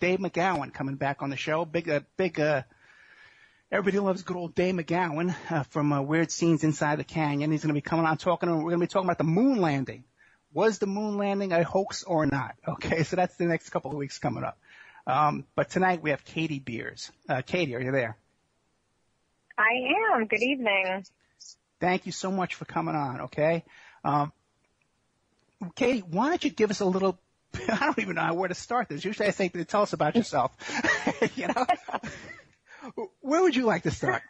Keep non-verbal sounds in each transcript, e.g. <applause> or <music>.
Dave McGowan coming back on the show. Big, uh, big, uh, everybody loves good old Dave McGowan uh, from uh, Weird Scenes Inside the Canyon. He's going to be coming on talking. We're going to be talking about the moon landing. Was the moon landing a hoax or not? <laughs> Okay, so that's the next couple of weeks coming up. Um, but tonight we have Katie Beers. Uh, Katie, are you there? I am. Good evening. Thank you so much for coming on. Okay. Um, Katie, why don't you give us a little <laughs> I don't even know where to start this. Usually I say, to tell us about yourself. <laughs> you know, <laughs> where would you like to start?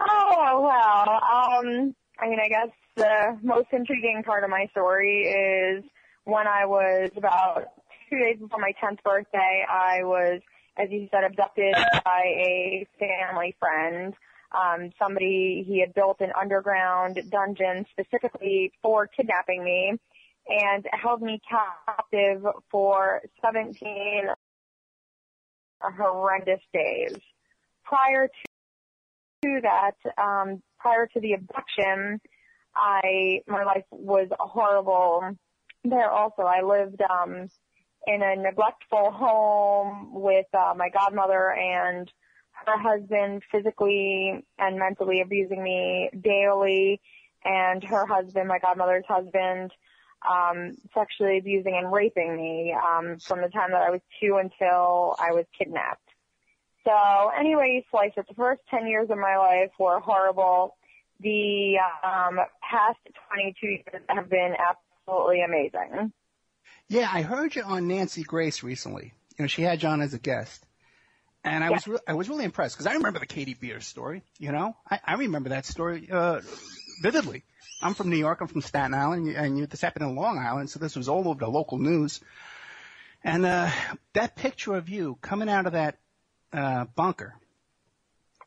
Oh well, um, I mean, I guess the most intriguing part of my story is when I was about two days before my 10th birthday, I was, as you said, abducted by a family friend. Um, somebody, he had built an underground dungeon specifically for kidnapping me and held me captive for 17 horrendous days. Prior to that, um, prior to the abduction, I my life was horrible. There also, I lived um, in a neglectful home with uh, my godmother and her husband physically and mentally abusing me daily, and her husband, my godmother's husband, um, sexually abusing and raping me um, from the time that I was two until I was kidnapped. So anyway, you slice it. The first 10 years of my life were horrible. The um, past 22 years have been absolutely amazing. Yeah, I heard you on Nancy Grace recently. You know, she had John as a guest. And I yeah. was re- I was really impressed because I remember the Katie Beer story. You know, I, I remember that story uh, vividly. I'm from New York. I'm from Staten Island, and this happened in Long Island, so this was all over the local news. And uh, that picture of you coming out of that uh, bunker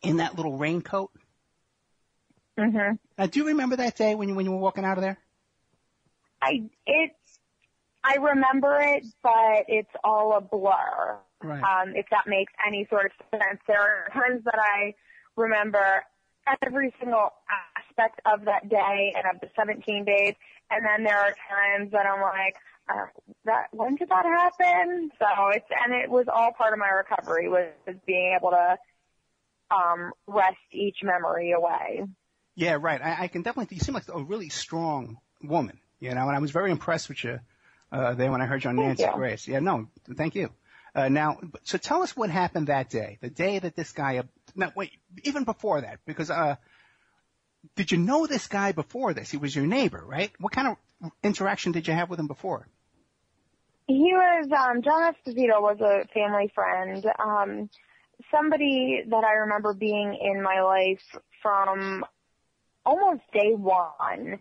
in that little raincoat. Mhm. Now, do you remember that day when you when you were walking out of there? I it's I remember it, but it's all a blur. Right. Um, if that makes any sort of sense. There are times that I remember every single aspect of that day and of the 17 days. And then there are times that I'm like, uh, that when did that happen? So it's and it was all part of my recovery was, was being able to um, rest each memory away. Yeah, right. I, I can definitely. You seem like a really strong woman, you know. And I was very impressed with you uh, there when I heard you on thank Nancy you. Grace. Yeah, no, thank you. Uh, now, so tell us what happened that day, the day that this guy. Now, wait, even before that, because uh, did you know this guy before this? He was your neighbor, right? What kind of interaction did you have with him before? He was um, John Esposito was a family friend, um, somebody that I remember being in my life from almost day one.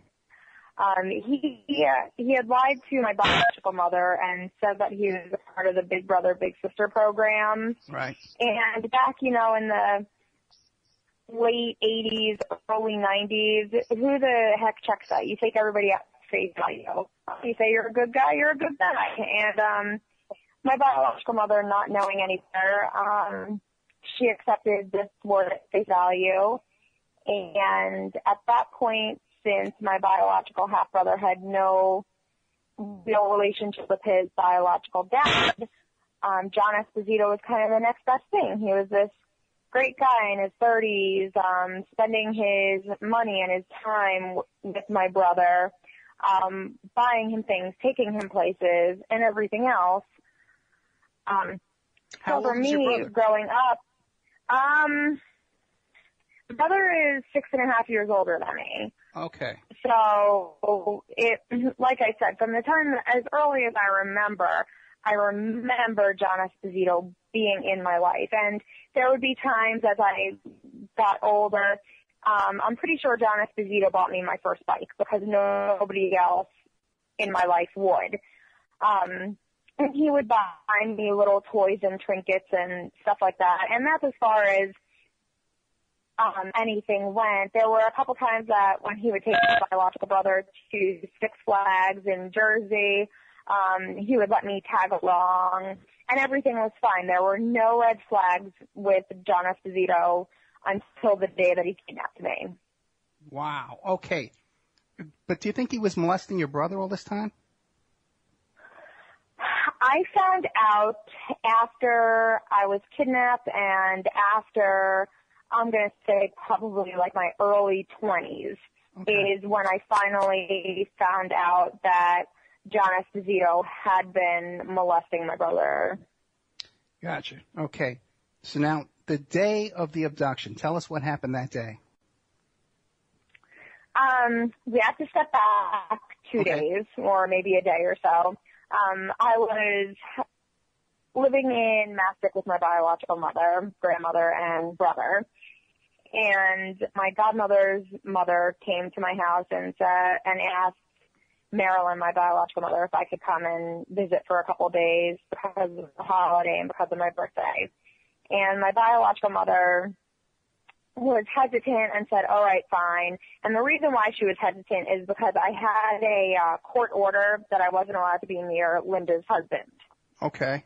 Um, he he, uh, he had lied to my biological mother and said that he was a part of the Big Brother Big Sister program. Right. And back, you know, in the late 80s, early 90s, who the heck checks that? You take everybody at face value. You say you're a good guy, you're a good guy. And um, my biological mother, not knowing any better, um, she accepted this word at face value. And at that point, since my biological half brother had no real relationship with his biological dad, um, John Esposito was kind of the next best thing. He was this great guy in his 30s, um, spending his money and his time with my brother, um, buying him things, taking him places, and everything else. Um, How so for old is your me, growing up, um, my brother is six and a half years older than me. Okay. So it, like I said, from the time as early as I remember, I remember John Esposito being in my life, and there would be times as I got older. Um, I'm pretty sure John Esposito bought me my first bike because nobody else in my life would. Um, and he would buy me little toys and trinkets and stuff like that. And that's as far as um, anything went. There were a couple times that when he would take my biological brother to Six Flags in Jersey, um, he would let me tag along, and everything was fine. There were no red flags with John Esposito until the day that he kidnapped me. Wow. Okay. But do you think he was molesting your brother all this time? I found out after I was kidnapped and after I'm going to say probably like my early 20s okay. is when I finally found out that John Esposito had been molesting my brother. Gotcha. Okay. So now the day of the abduction, tell us what happened that day. Um, we have to step back two okay. days or maybe a day or so. Um, I was living in Mastic with my biological mother, grandmother, and brother. And my godmother's mother came to my house and said, and asked Marilyn, my biological mother, if I could come and visit for a couple of days because of the holiday and because of my birthday. And my biological mother was hesitant and said, all right, fine. And the reason why she was hesitant is because I had a uh, court order that I wasn't allowed to be near Linda's husband. Okay.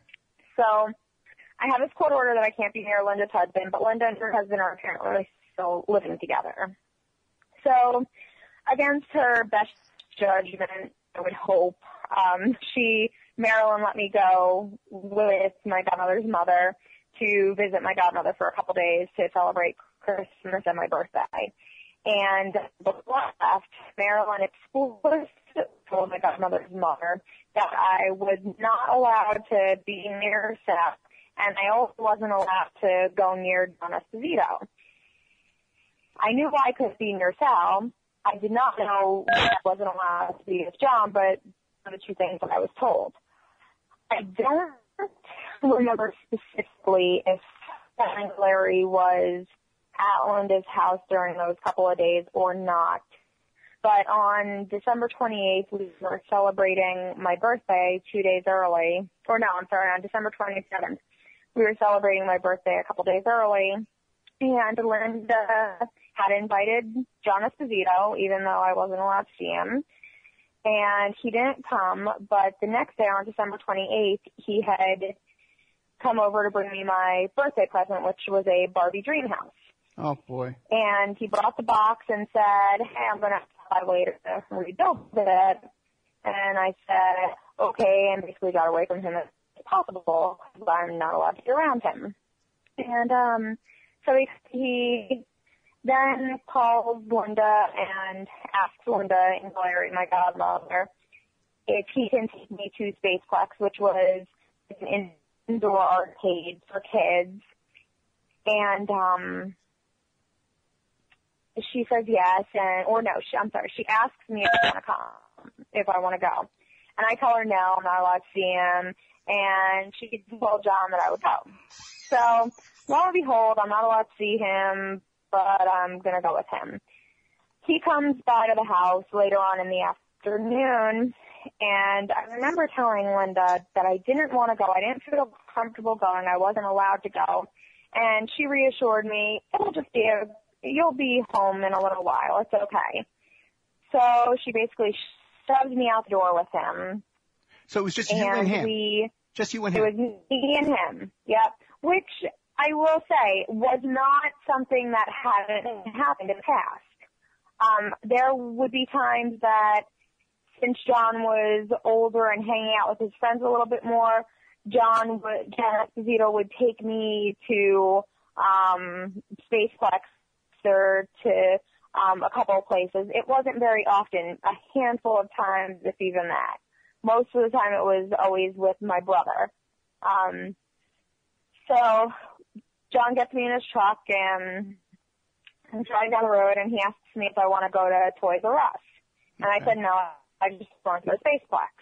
So I have this court order that I can't be near Linda's husband, but Linda and her husband are apparently still living together. So against her best judgment, I would hope, um, she, Marilyn let me go with my godmother's mother to visit my godmother for a couple days to celebrate Christmas and my birthday. And before I left, Marilyn explicitly told my godmother's mother that I was not allowed to be near Seth, and I also wasn't allowed to go near John Esposito. I knew I could be near Sal. I did not know I wasn't allowed to be with John, but the two things that I was told. I don't remember specifically if Larry was at Linda's house during those couple of days or not. But on December 28th, we were celebrating my birthday two days early. Or no, I'm sorry, on December 27th, we were celebrating my birthday a couple days early. And Linda had invited John Esposito, even though I wasn't allowed to see him. And he didn't come, but the next day on December 28th, he had come over to bring me my birthday present, which was a Barbie dream house. Oh boy. And he brought the box and said, hey, I'm going to have to later to rebuild it. And I said, okay, and basically got away from him possible because I'm not allowed to be around him. And, um, so he, he then called Linda and asked Linda Larry, my godmother, if he can take me to Spaceplex, which was an indoor arcade for kids. And, um, she says yes, and or no, she, I'm sorry, she asks me if I want to come, if I want to go, and I tell her no, I'm not allowed to see him, and she told John that I would go. So lo and behold, I'm not allowed to see him, but I'm gonna go with him. He comes by to the house later on in the afternoon, and I remember telling Linda that I didn't want to go. I didn't feel comfortable going. I wasn't allowed to go. And she reassured me, it'll just be a you'll be home in a little while. It's okay. So she basically shoved me out the door with him. So it was just and you and him. We, just you and him. It was me and him. Yep. Which I will say was not something that hadn't happened in the past. Um, there would be times that since John was older and hanging out with his friends a little bit more, John would, John Esposito would take me to, um, Spaceplex closer to um, a couple of places. It wasn't very often, a handful of times, if even that. Most of the time, it was always with my brother. Um, so John gets me in his truck and I'm driving down the road, and he asks me if I want to go to Toys R Us, and okay. I said no. I just want to go to Spaceplex.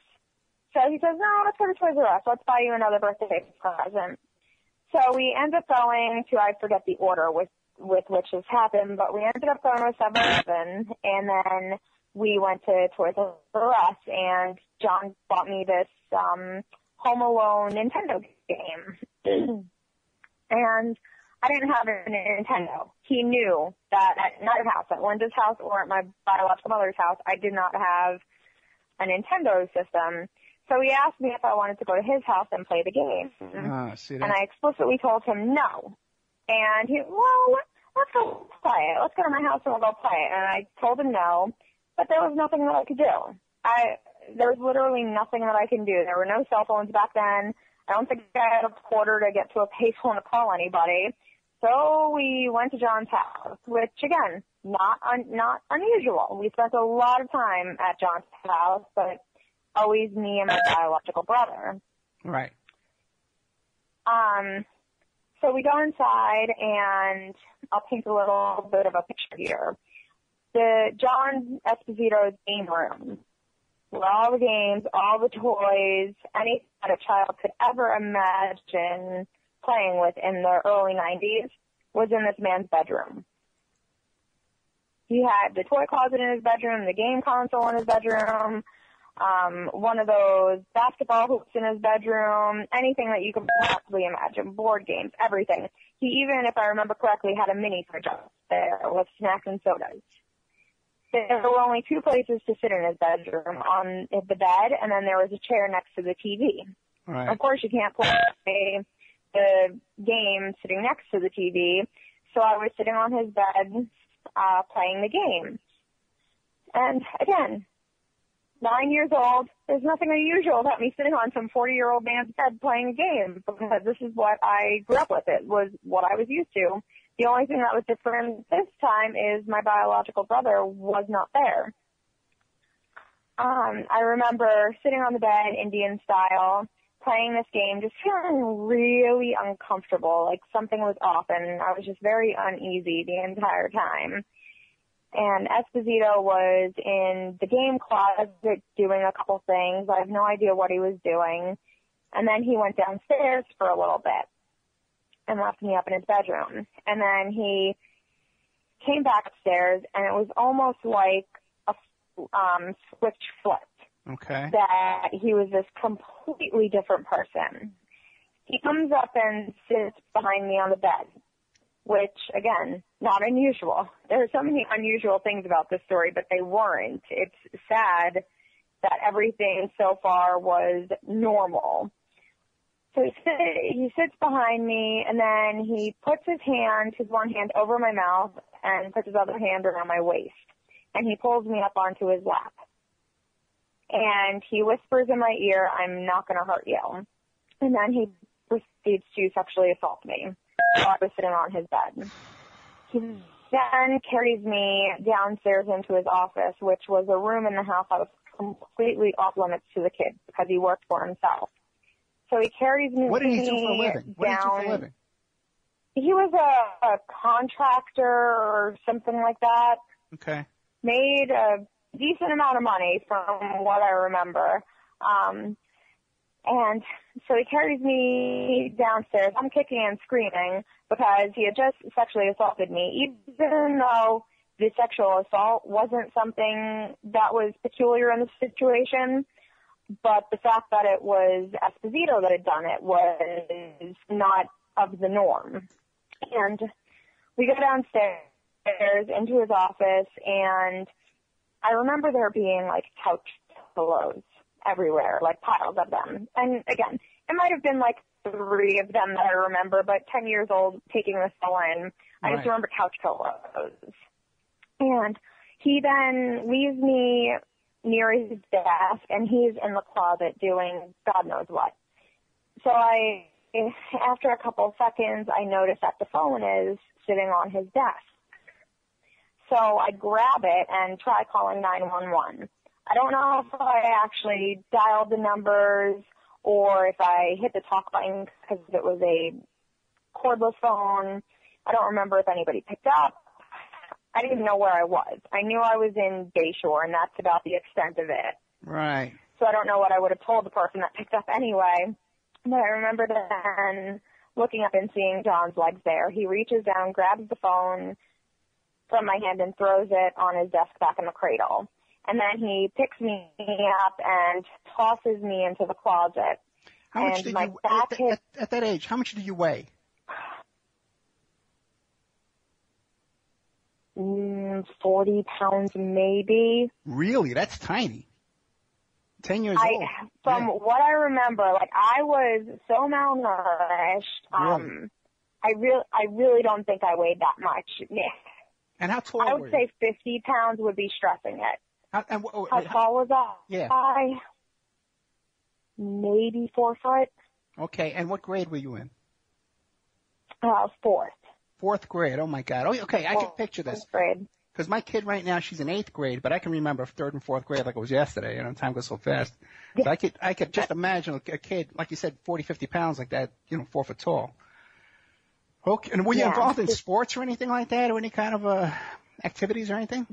So he says, no, let's go to Toys R Us. Let's buy you another birthday present. So we end up going to, I forget the order, with with which this happened, but we ended up going to 7-Eleven, and then we went to Toys R Us, and John bought me this um, Home Alone Nintendo game. <clears throat> and I didn't have a Nintendo. He knew that at neither house, at Linda's house or at my biological mother's house, I did not have a Nintendo system. So he asked me if I wanted to go to his house and play the game. Ah? And I explicitly told him no. And he, well, let's go play it. Let's go to my house and we'll go play it. And I told him no, but there was nothing that I could do. I, there was literally nothing that I can do. There were no cell phones back then. I don't think I had a quarter to get to a payphone to call anybody. So we went to John's house, which again, not un- not unusual. We spent a lot of time at John's house, but always me and my biological brother. Right. Um, so we go inside, and I'll paint a little bit of a picture here. The John Esposito's game room, where all the games, all the toys, anything that a child could ever imagine playing with in the early 90s, was in this man's bedroom. He had the toy closet in his bedroom, the game console in his bedroom, um, one of those basketball hoops in his bedroom, anything that you could possibly imagine, board games, everything. He even, if I remember correctly, had a mini fridge up there with snacks and sodas. There were only two places to sit in his bedroom, on the bed, and then there was a chair next to the TV. Right. Of course, you can't play the game sitting next to the TV, so I was sitting on his bed uh, playing the game. And again, nine years old, there's nothing unusual about me sitting on some 40 year old man's bed playing a game because this is what I grew up with. It was what I was used to. The only thing that was different this time is my biological brother was not there. Um, I remember sitting on the bed, Indian style, playing this game, just feeling really uncomfortable, like something was off, and I was just very uneasy the entire time and Esposito was in the game closet doing a couple things. I have no idea what he was doing. And then he went downstairs for a little bit and left me up in his bedroom. And then he came back upstairs and it was almost like a um, switch flipped. Okay. That he was this completely different person. He comes up and sits behind me on the bed which again, not unusual. There are so many unusual things about this story, but they weren't. It's sad that everything so far was normal. So he, sit, he sits behind me and then he puts his hand, his one hand over my mouth and puts his other hand around my waist and he pulls me up onto his lap. And he whispers in my ear, I'm not going to hurt you. And then he proceeds to sexually assault me while I was sitting on his bed. He then carries me downstairs into his office, which was a room in the house that was completely off limits to the kids because he worked for himself. So he carries me. What did he do for a living? What did he do for a living? He was a, a contractor or something like that. Okay. Made a decent amount of money from what I remember. Um, and so he carries me downstairs. I'm kicking and screaming because he had just sexually assaulted me, even though the sexual assault wasn't something that was peculiar in the situation. But the fact that it was Esposito that had done it was not of the norm. And we go downstairs into his office and I remember there being like couch pillows everywhere, like piles of them. And again, it might have been like three of them that I remember, but 10 years old taking this all in, I Right. just remember couch pillows. And he then leaves me near his desk and he's in the closet doing God knows what. So I, after a couple of seconds, I notice that the phone is sitting on his desk. So I grab it and try calling 911. I don't know if I actually dialed the numbers or if I hit the talk button because it was a cordless phone. I don't remember if anybody picked up. I didn't even know where I was. I knew I was in Bayshore and that's about the extent of it. Right. So I don't know what I would have told the person that picked up anyway. But I remember then looking up and seeing John's legs there. He reaches down, grabs the phone from my hand and throws it on his desk back in the cradle. And then he picks me up and tosses me into the closet. How much And did you at, hit- at, at that age? How much did you weigh? Mm, 40 pounds maybe. Really? That's tiny. Ten years I, old. from Yeah. what I remember, like I was so malnourished. Um, I really, I really don't think I weighed that much. And how tall I would say 50 pounds would be stressing it. How, and, wh- How tall was I? Yeah. I maybe four foot. Okay, and what grade were you in? Uh, fourth. Fourth grade. Oh my God. Oh, okay, I can picture this. grade. Because my kid right now, she's in eighth grade, but I can remember third and fourth grade like it was yesterday. You know, time goes so fast. So I could, I could just imagine a kid, like you said, 40, 50 pounds like that, you know, four foot tall. Okay, and were you Yeah. involved in sports or anything like that, or any kind of uh, activities or anything?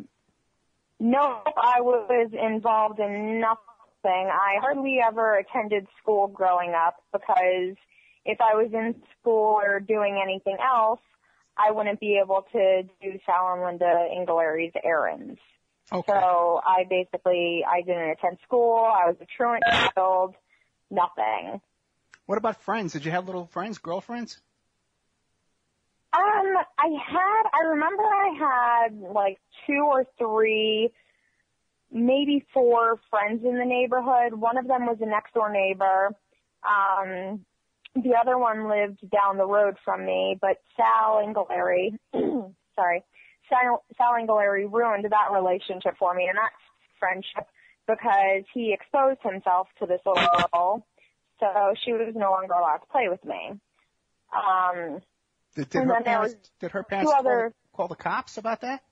No, I was involved in nothing. I hardly ever attended school growing up because if I was in school or doing anything else, I wouldn't be able to do Sal and Linda Engleri's errands. Okay. So I basically, I didn't attend school. I was a truant child. Nothing. What about friends? Did you have little friends, girlfriends? Um, I had, I remember I had like two or three, maybe four friends in the neighborhood. One of them was a next door neighbor. Um, the other one lived down the road from me, but Sal Ingleary, <clears throat> sorry, Sal, Sal ruined that relationship for me and that friendship because he exposed himself to this little girl, so she was no longer allowed to play with me. Um, Did, did her parents, did her parents call, other- call the cops about that?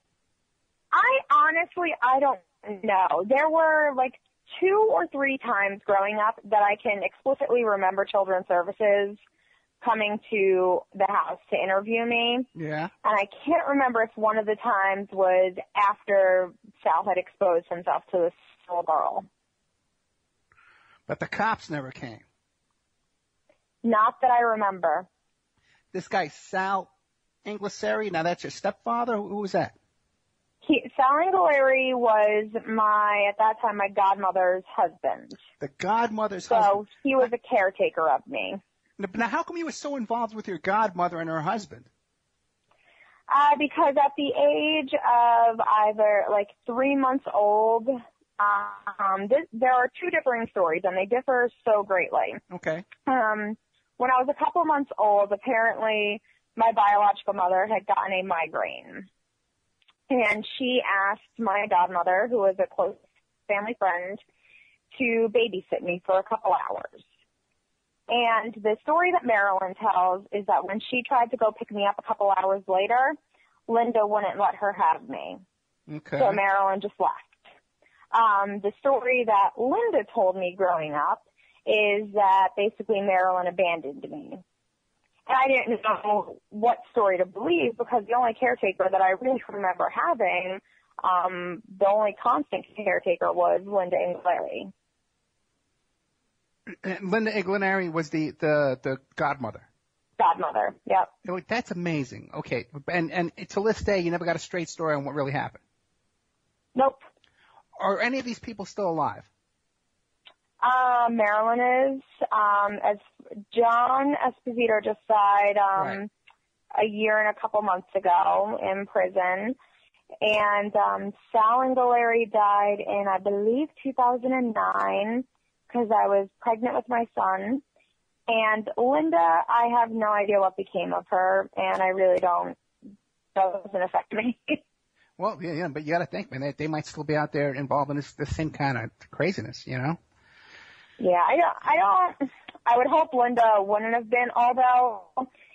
I honestly, I don't know. There were like two or three times growing up that I can explicitly remember children's services coming to the house to interview me. Yeah. And I can't remember if one of the times was after Sal had exposed himself to this little girl. But the cops never came. Not that I remember. This guy, Sal Inglesary, now that's your stepfather? Who was that? He, Sal Angelari was my, at that time, my godmother's husband. The godmother's So husband. he was a caretaker of me. Now- Now, how come you were so involved with your godmother and her husband? Uh, because at the age of either like three months old, um, this, there are two differing stories and they differ so greatly. Okay. Um, when I was a couple months old, apparently my biological mother had gotten a migraine. And she asked my godmother, who was a close family friend, to babysit me for a couple hours. And the story that Marilyn tells is that when she tried to go pick me up a couple hours later, Linda wouldn't let her have me. Okay. So Marilyn just left. Um, the story that Linda told me growing up is that basically Marilyn abandoned me. And I didn't know what story to believe because the only caretaker that I really remember having, um, the only constant caretaker was Linda Larry. <clears throat> Linda Iglinari was the, the, the godmother. Godmother. Yep. That's amazing. Okay. And, and to this day, you never got a straight story on what really happened. Nope. Are any of these people still alive? Uh, Marilyn is, um, as John Esposito just died, um, Right. a year and a couple months ago in prison. And, um, Sal Angelari died in, I believe, 2009 because I was pregnant with my son. And Linda, I have no idea what became of her and I really don't, that doesn't affect me. <laughs> Well, yeah, yeah, but you got to think, man, they, they might still be out there involved in this, the same kind of craziness, you know? Yeah, I don't, I don't, I would hope Linda wouldn't have been, although,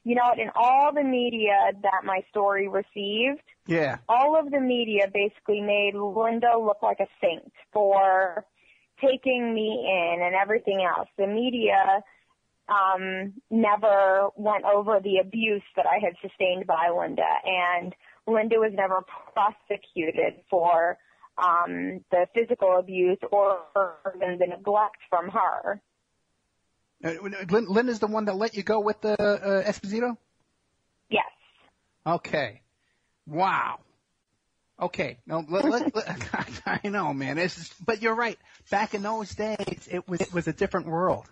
you know, in all the media that my story received, Yeah. all of the media basically made Linda look like a saint for taking me in and everything else. The media, um, never went over the abuse that I had sustained by Linda and Linda was never prosecuted for um, the physical abuse or even the neglect from her. Uh, Lin- Linda's the one that let you go with the uh, Esposito? Yes. Okay. Wow. Okay. No, let, let, let, <laughs> I know, man. Is, but you're right. Back in those days, it was it was a different world.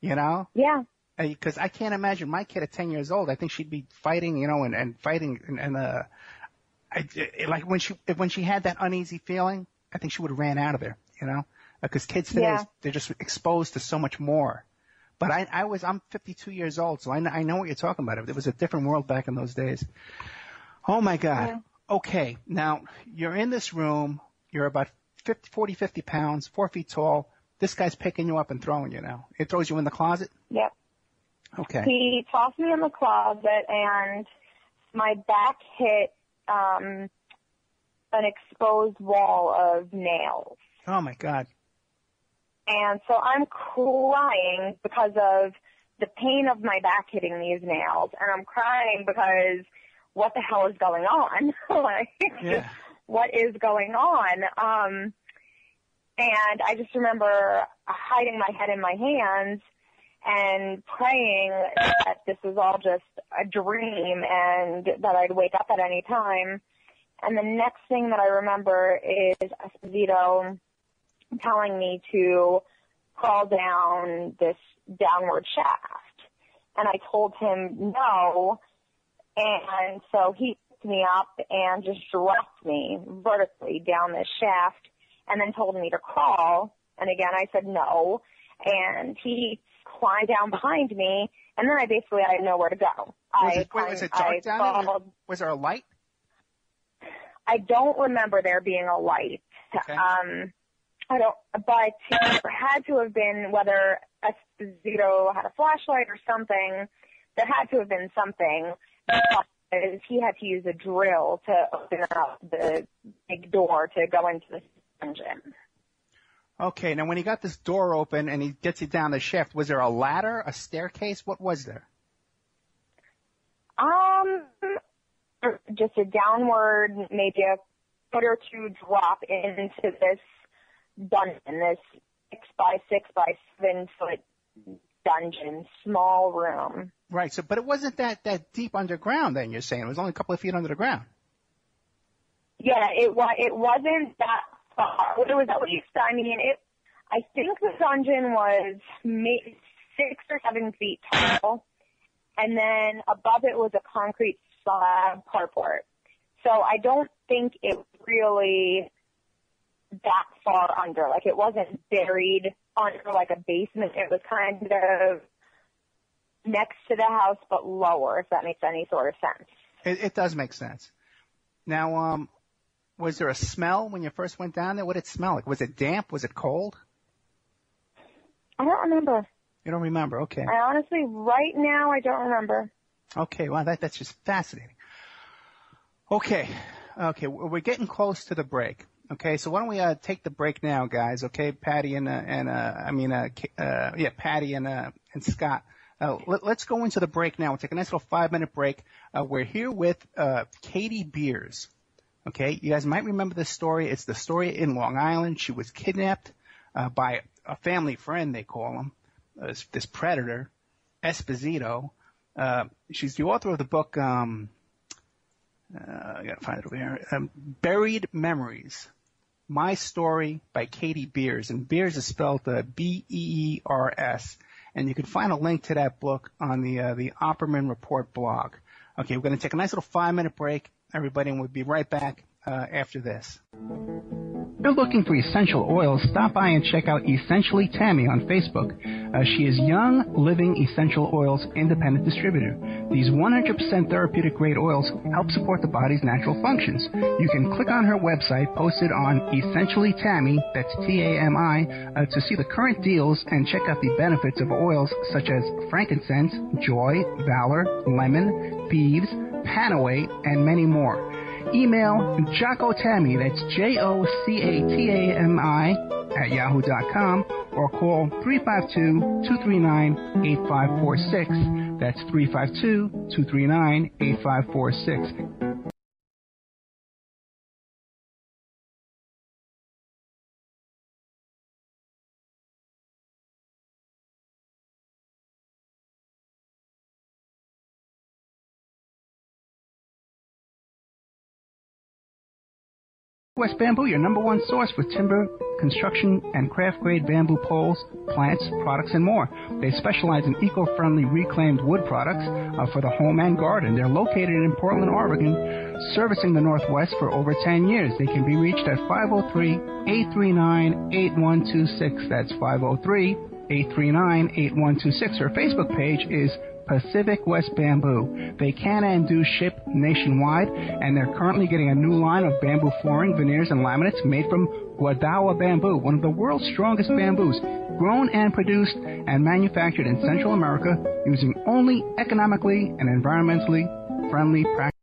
You know, Yeah. because I can't imagine my kid at 10 years old. I think she'd be fighting, you know, and and fighting and, and uh, I it, like when she when she had that uneasy feeling, I think she would have ran out of there. You know, uh, because kids today Yeah. they're just exposed to so much more. But I, I was, I'm 52 years old, so I know, I know what you're talking about. It was a different world back in those days. Oh my God. Yeah. Okay. Now you're in this room. You're about 50, 40, 50 pounds, four feet tall. This guy's picking you up and throwing you now. It throws you in the closet? Yep. Okay. He tossed me in the closet and my back hit um an exposed wall of nails. Oh my God. And so I'm crying because of the pain of my back hitting these nails and I'm crying because what the hell is going on? <laughs> like Yeah. what is going on? Um and I just remember hiding my head in my hands and praying that this was all just a dream and that I'd wake up at any time. And the next thing that I remember is Esposito telling me to crawl down this downward shaft. And I told him no. And so he picked me up and just dropped me vertically down this shaft and then told me to crawl. And again, I said no. And he climbed down behind me, and then I basically I had nowhere to go. Was I it, wait, was it dark I down there? Was- followed- Was there a light? I don't remember there being a light. Okay. Um, I don't, but it had to have been whether Esposito had a flashlight or something. There had to have been something because he had to use a drill to open up the big door to go into the dungeon. Okay, now when he got this door open and he gets you down the shaft, was there a ladder, a staircase? What was there? Um, just a downward, maybe a foot or two drop into this dungeon, this six by six by seven foot dungeon, small room. Right, so, but it wasn't that, that deep underground then you're saying. It was only a couple of feet under the ground. Yeah, it was. It wasn't that far. It was at least. I mean, it. I think the dungeon was maybe six or seven feet tall, and then above it was a concrete slab carport. So I don't think it really that far under. Like it wasn't buried under like a basement. It was kind of next to the house but lower, if that makes any sort of sense. It, it does make sense. Now, um, was there a smell when you first went down there? What did it smell like? Was it damp? Was it cold? I don't remember. You don't remember? Okay. I honestly, right now, I don't remember. Okay, wow, that, that's just fascinating. Okay, okay, we're getting close to the break. Okay, so why don't we uh, take the break now, guys? Okay, Patty and uh, and uh, I mean, uh, uh, yeah, Patty and uh, and Scott. Uh, let, let's go into the break now. We'll take a nice little five minute break. Uh, we're here with uh, Katie Beers. Okay, you guys might remember this story. It's the story in Long Island. She was kidnapped uh, by a family friend, they call him, uh, this, this predator, Esposito. Uh, she's the author of the book. Um, uh, I gotta find it over here. Um, Buried Memories. My Story by Katie Beers, and Beers is spelled uh, B-E-E-R-S. And you can find a link to that book on the uh, the Opperman Report blog. Okay, we're going to take a nice little five minute break, everybody, and we'll be right back uh, after this. If You're looking for essential oils, stop by and check out Essentially Tami on Facebook. Uh, she is Young Living Essential Oils Independent Distributor. These 100% therapeutic grade oils help support the body's natural functions. You can click on her website posted on Essentially Tami, that's T-A-M-I, uh, to see the current deals and check out the benefits of oils such as frankincense, joy, valor, lemon, thieves, PanAway, and many more. Email Jocatami, that's J-O-C-A-T-A-M-I at yahoo.com or call 352-239-8546. That's 352-239-8546. West Bamboo, your number one source for timber, construction, and craft grade bamboo poles, plants, products, and more. They specialize in eco friendly reclaimed wood products uh, for the home and garden. They're located in Portland, Oregon, servicing the Northwest for over 10 years. They can be reached at 503 839 8126. That's 503 839 8126. Her Facebook page is Pacific West Bamboo. They can and do ship nationwide, and they're currently getting a new line of bamboo flooring, veneers, and laminates made from Guadua bamboo, one of the world's strongest bamboos, grown and produced and manufactured in Central America using only economically and environmentally friendly practices.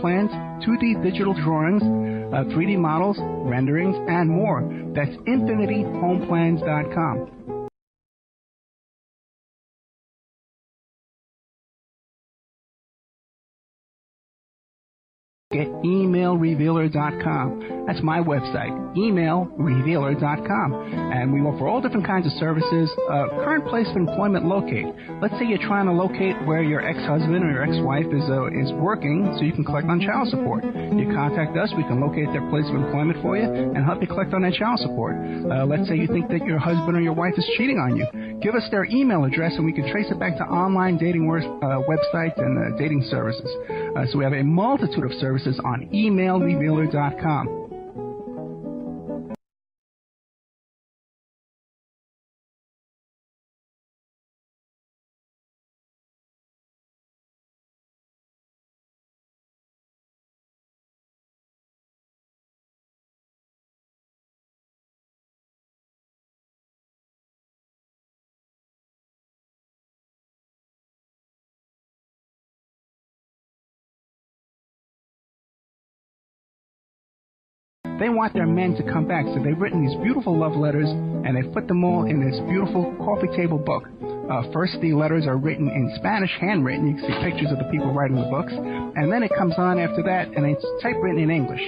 Plans, 2D digital drawings, uh, 3D models, renderings, and more. That's infinityhomeplans.com. Get emailrevealer.com. That's my website, emailrevealer.com. And we offer all different kinds of services. Uh, current place of employment locate. Let's say you're trying to locate where your ex-husband or your ex-wife is uh, is working so you can collect on child support. You contact us, we can locate their place of employment for you and help you collect on that child support. Uh, let's say you think that your husband or your wife is cheating on you. Give us their email address and we can trace it back to online dating uh, websites and uh, dating services. Uh, so we have a multitude of services services on emailrevealer.com. They want their men to come back, so they've written these beautiful love letters and they've put them all in this beautiful coffee table book. Uh, first, the letters are written in Spanish, handwritten. You can see pictures of the people writing the books, and then it comes on after that, and it's typewritten in English.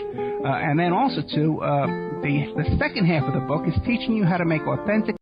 Uh, and then also, too, uh, the the second half of the book is teaching you how to make authentic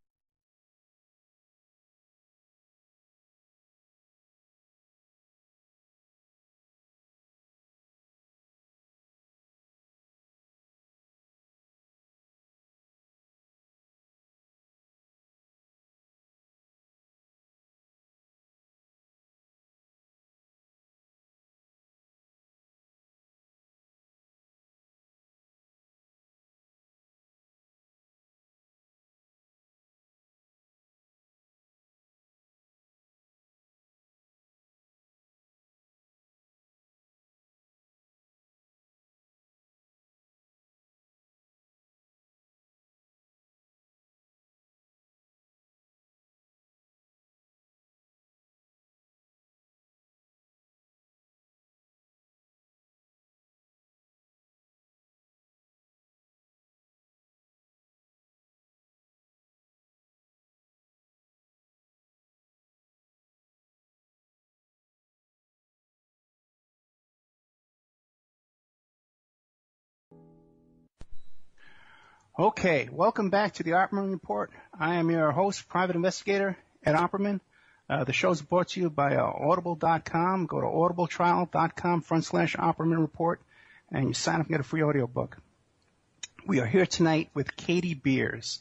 Okay, welcome back to the Opperman Report. I am your host, private investigator Ed Opperman. Uh, the show is brought to you by uh, audible.com. Go to audibletrial.com front slash Opperman Report and you sign up and get a free audiobook. We are here tonight with Katie Beers.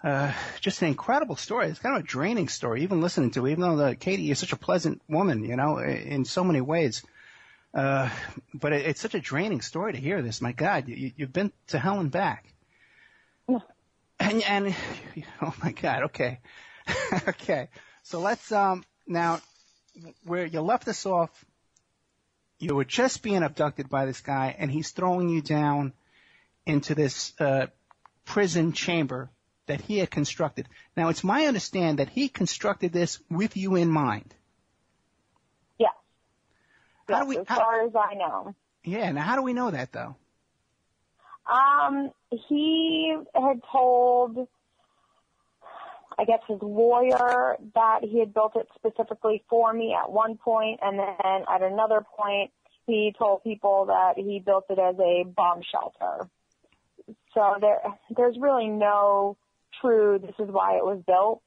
Uh, just an incredible story. It's kind of a draining story, even listening to, it, even though the, Katie is such a pleasant woman, you know, in so many ways. Uh, but it, it's such a draining story to hear this. My God, you, you've been to hell and back. And, and <laughs> oh my God, okay, <laughs> okay. So let's um now where you left us off. You were just being abducted by this guy, and he's throwing you down into this uh, prison chamber that he had constructed. Now, it's my understanding that he constructed this with you in mind. Yes. How yes, do we, as how, far as I know. Yeah. Now, how do we know that, though? Um, he had told, I guess his lawyer that he had built it specifically for me at one point, and then at another point, he told people that he built it as a bomb shelter. So there, there's really no true. This is why it was built.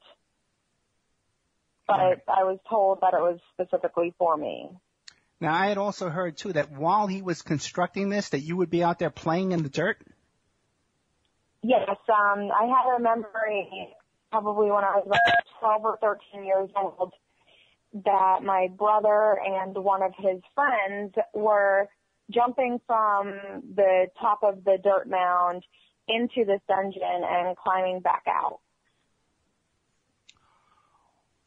But right. I was told that it was specifically for me. Now, I had also heard too that while he was constructing this, that you would be out there playing in the dirt. Yes, um, I had a memory probably when I was about 12 or 13 years old, that my brother and one of his friends were jumping from the top of the dirt mound into this dungeon and climbing back out.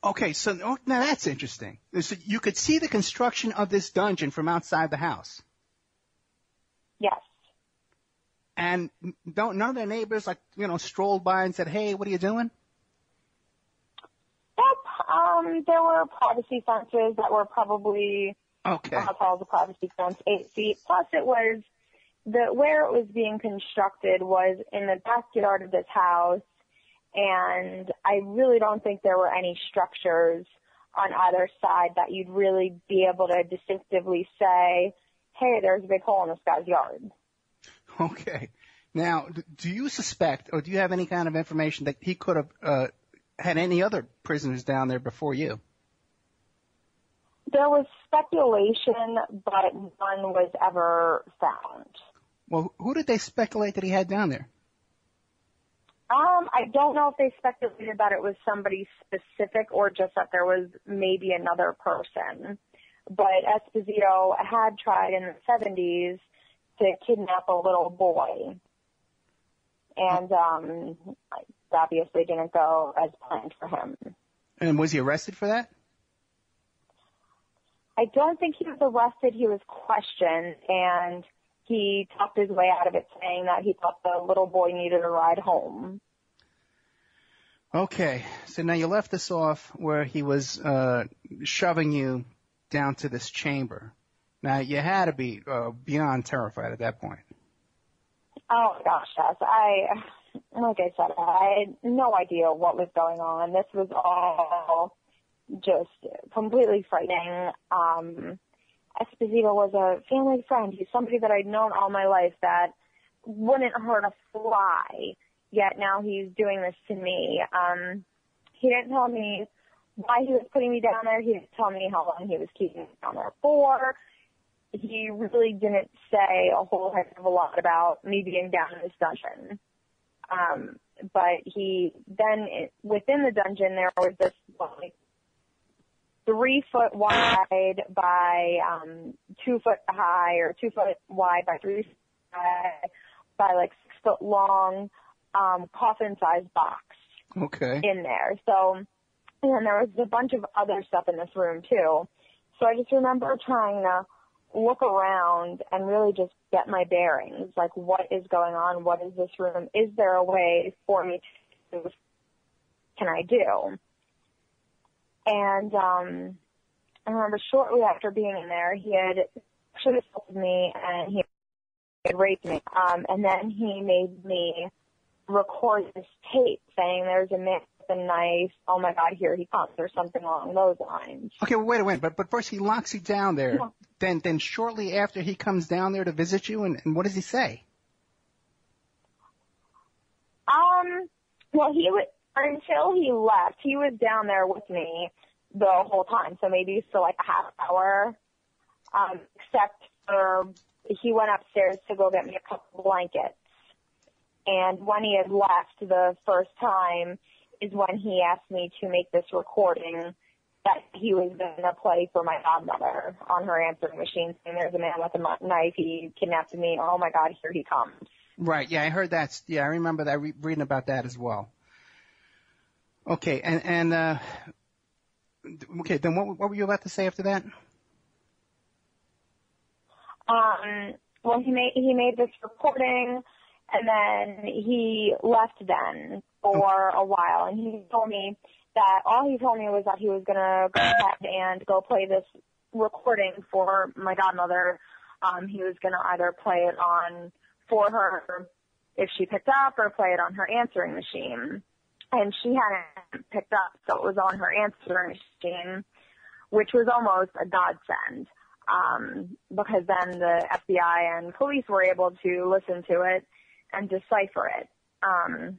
Okay, so oh, now that's interesting. So you could see the construction of this dungeon from outside the house. Yes. And don't none of their neighbors like you know strolled by and said, "Hey, what are you doing?" Yep. Um, there were privacy fences that were probably okay. How tall the privacy fence? Eight feet. Plus, it was the where it was being constructed was in the backyard of this house, and I really don't think there were any structures on either side that you'd really be able to distinctively say, "Hey, there's a big hole in this guy's yard." Okay. Now, do you suspect, or do you have any kind of information that he could have uh, had any other prisoners down there before you? There was speculation, but none was ever found. Well, who did they speculate that he had down there? Um, I don't know if they speculated that it was somebody specific or just that there was maybe another person. But Esposito had tried in the 70s to kidnap a little boy. And um, obviously didn't go as planned for him. And was he arrested for that? I don't think he was arrested. He was questioned, and he talked his way out of it, saying that he thought the little boy needed a ride home. Okay, so now you left this off where he was uh, shoving you down to this chamber. Now you had to be uh, beyond terrified at that point. Oh gosh, yes. I, like I said, I had no idea what was going on. This was all just completely frightening. Um, Esposito was a family friend. He's somebody that I'd known all my life that wouldn't hurt a fly. Yet now he's doing this to me. Um, he didn't tell me why he was putting me down there. He didn't tell me how long he was keeping me down there for. He really didn't say a whole heck of a lot about me being down in this dungeon. Um, but he then within the dungeon there was this like three foot wide by um, two foot high or two foot wide by three foot high by like six foot long um, coffin sized box. Okay. In there. So, and there was a bunch of other stuff in this room too. So I just remember trying to look around and really just get my bearings. Like, what is going on? What is this room? Is there a way for me to, can I do? And um, I remember shortly after being in there, he had actually assaulted me and he had raped me. Um, and then he made me record this tape saying there's a man with a knife. Oh my God, here he comes, or something along those lines. Okay, well, wait a minute. But but first he locks you down there. Yeah. Then then shortly after he comes down there to visit you, and, and what does he say? Um. Well, he would until he left, he was down there with me the whole time. So maybe for like a half hour. Um, except for he went upstairs to go get me a couple blankets. And when he had left the first time is when he asked me to make this recording that he was going to play for my godmother on her answering machine saying there's a man with a knife, he kidnapped me, oh my god, here he comes. Right, yeah, I heard that. Yeah, I remember that, re- reading about that as well. Okay, and and uh, okay, then what what were you about to say after that? Um, well, he made he made this recording, and then he left then for a while, and he told me that all he told me was that he was gonna go ahead and go play this recording for my godmother. Um, he was gonna either play it on for her if she picked up, or play it on her answering machine and she hadn't picked up, so it was on her answering machine, which was almost a godsend. Um, because then the FBI and police were able to listen to it and decipher it. Um,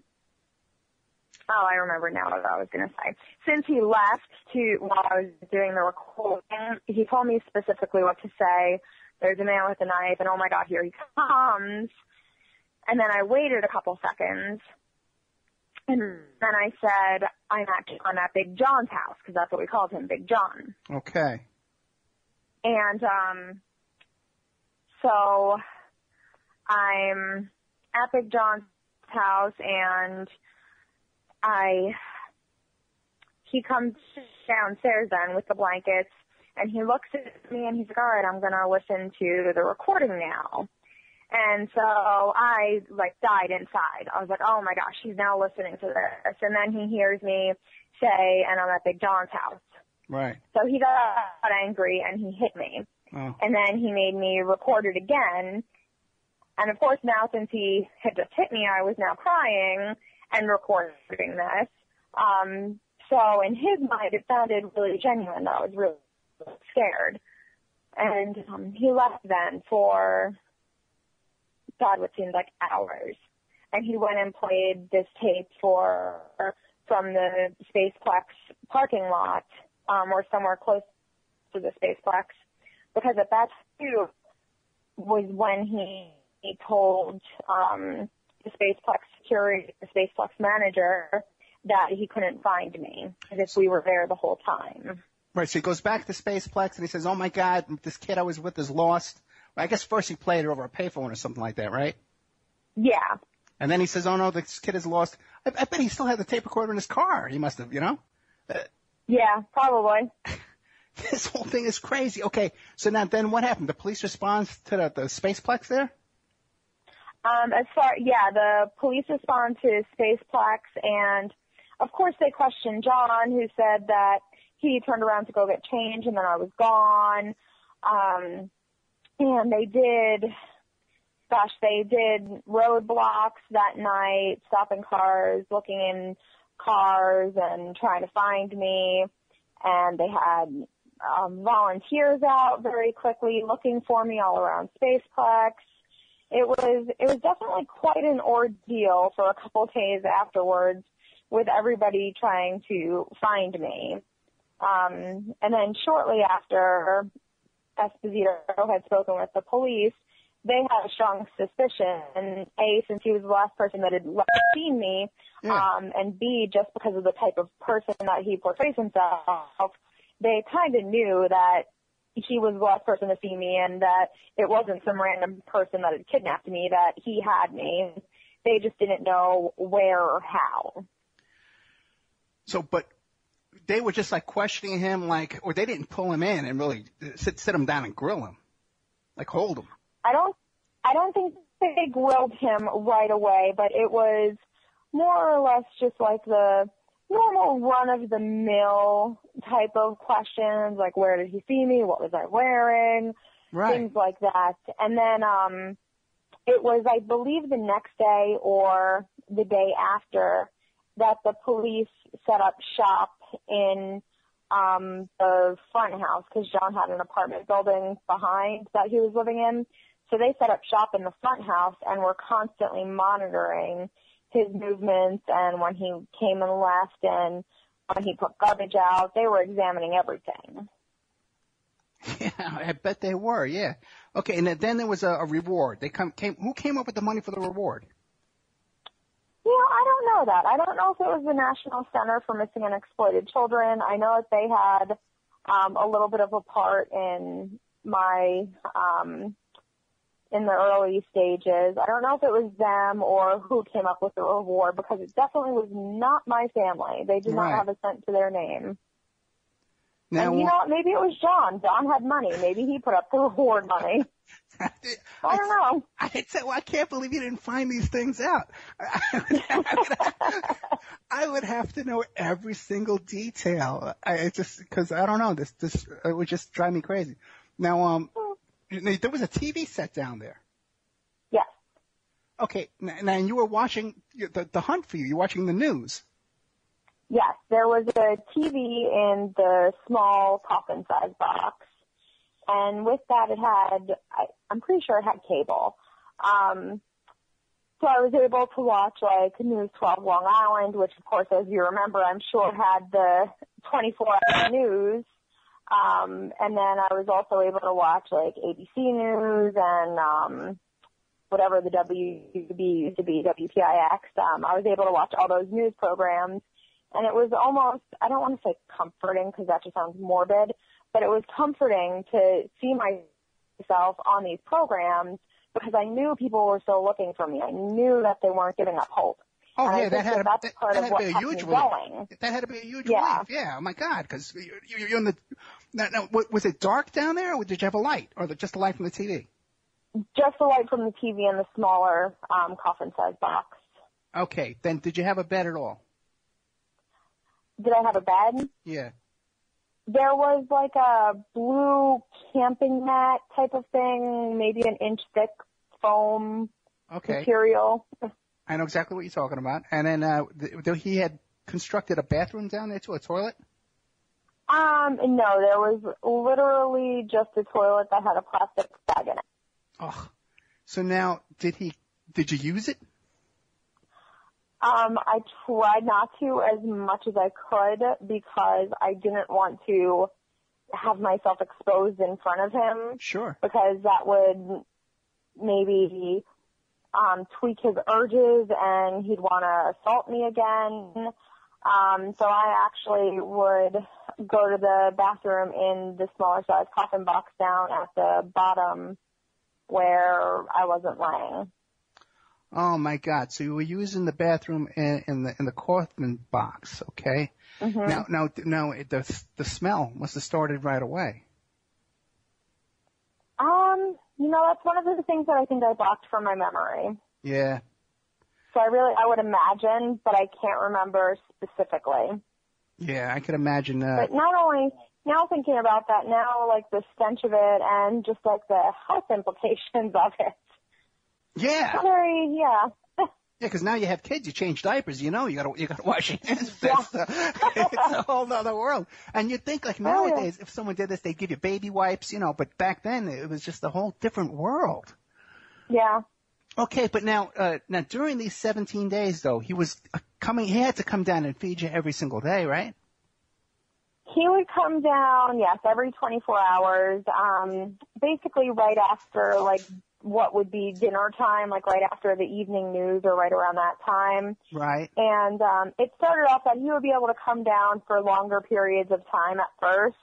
oh, I remember now what I was going to say. Since he left to while I was doing the recording, he told me specifically what to say. There's a man with a knife, and oh my God, here he comes. And then I waited a couple seconds, And then I said, I'm at, I'm at Big John's house, because that's what we called him, Big John. Okay. And, um, so I'm at Big John's house and I, he comes downstairs then with the blankets and he looks at me and he's like, all right, I'm going to listen to the recording now. And so I like died inside. I was like, oh my gosh, he's now listening to this. And then he hears me say, and I'm at Big John's house. Right. So he got angry and he hit me. Oh. And then he made me record it again. And of course now since he had just hit me, I was now crying and recording this. Um, so in his mind, it sounded really genuine. I was really scared. And um, he left then for, God, what seemed like hours. And he went and played this tape for, from the Spaceplex parking lot, um, or somewhere close to the Spaceplex. Because at that too was when he, he told, um, the Spaceplex security, the Spaceplex manager that he couldn't find me if we were there the whole time. Right. So he goes back to Spaceplex and he says, "Oh my God, this kid I was with is lost." I guess first he played it over a payphone or something like that, right? Yeah. And then he says, "Oh no, this kid is lost." I, I bet he still had the tape recorder in his car. He must have, you know. Uh, Yeah, probably. <laughs> <laughs> this whole thing is crazy. Okay, so now then what happened? The police responds to the, the Spaceplex there. Um, as far, yeah, the police respond to Spaceplex and of course they questioned John who said that he turned around to go get change and then I was gone. Um, and they did, gosh, they did roadblocks that night, stopping cars, looking in cars and trying to find me. And they had um, volunteers out very quickly looking for me all around Spaceplex. It was it was definitely quite an ordeal for a couple days afterwards, with everybody trying to find me. Um, and then shortly after Esposito had spoken with the police, they had a strong suspicion. And A, since he was the last person that had seen me, Yeah. um, and B, just because of the type of person that he portrays himself, they kind of knew that he was the last person to see me and that it wasn't some random person that had kidnapped me, that he had me. They just didn't know where or how. So, but they were just like questioning him, like, or they didn't pull him in and really sit sit him down and grill him, like hold him. I don't, I don't think they grilled him right away, but it was more or less just like the normal run of the mill type of questions, like where did he see me? What was I wearing? Right. Things like that. And then, um, it was, I believe the next day or the day after that the police set up shop in, um, the front house because John had an apartment building behind that he was living in. So they set up shop in the front house and were constantly monitoring his movements and when he came and left and when he put garbage out. They were examining everything. Yeah, I bet they were. Yeah. Okay, and then there was a, a reward. They come came. Who came up with the money for the reward? You know, I don't know that. I don't know if it was the National Center for Missing and Exploited Children. I know that they had um, a little bit of a part in my um, in the early stages. I don't know if it was them or who came up with the reward because it definitely was not my family. They did Right. not have a cent to their name. Now, and you know what? Maybe it was John. John had money. Maybe he put up the <laughs> reward money. <laughs> I don't know. I said, well, I can't believe you didn't find these things out. I would have, I would have to know every single detail. I just because I don't know this. This it would just drive me crazy. Now, um, there was a TV set down there. Yes. Okay, now, now you were watching the the hunt for you. You're watching the news. Yes, there was a TV in the small coffin size box. And with that it had, I, I'm pretty sure it had cable. Um, so I was able to watch like News 12 Long Island, which of course as you remember I'm sure had the 24 hour news. Um, and then I was also able to watch like ABC News and, um, whatever the WB used to be, WPIX. Um, I was able to watch all those news programs, and it was almost I don't want to say comforting because that just sounds morbid, but it was comforting to see myself on these programs because I knew people were still looking for me. I knew that they weren't giving up hope. Oh And yeah, that had, that to, that, that had to be a huge relief. That had to be a huge Yeah. relief. Yeah. Oh my God, because you, you, you're in the. Now, now, was it dark down there, or did you have a light, or the, just a light from the TV? Just the light from the TV and the smaller um, coffin-sized box. Okay, then did you have a bed at all? Did I have a bed? Yeah. There was like a blue camping mat type of thing, maybe an inch thick foam Okay. material. I know exactly what you're talking about. And then uh, th- he had constructed a bathroom down there too, a toilet. Um, no, there was literally just a toilet that had a plastic bag in it. Oh. So now, did he? Did you use it? Um, I tried not to as much as I could because I didn't want to have myself exposed in front of him Sure. because that would maybe um, tweak his urges and he'd want to assault me again. Um, so I actually would go to the bathroom in the smaller size coffin box down at the bottom where I wasn't laying. Oh my God! So you were using the bathroom in, in the in the coffin box, okay? hmm Now, now, now, the the smell must have started right away. Um, you know, that's one of the things that I think I blocked from my memory. Yeah. So I really, I would imagine, but I can't remember specifically. Yeah, I could imagine. Uh, But not only now thinking about that, now like the stench of it and just like the health implications <laughs> of it. Yeah, Very, yeah. yeah, because now you have kids, you change diapers, you know, you gotta you gotta wash your hands. Yeah. <laughs> It's a whole other world. And you'd think like Oh, nowadays, if someone did this, they'd give you baby wipes, you know. But back then, it was just a whole different world. Yeah. Okay, but now, uh, now during these 17 days though, he was coming, he had to come down and feed you every single day, right? He would come down, yes, every 24 hours, um, basically right after like what would be dinner time, like right after the evening news or right around that time. Right. And um, it started off that he would be able to come down for longer periods of time at first,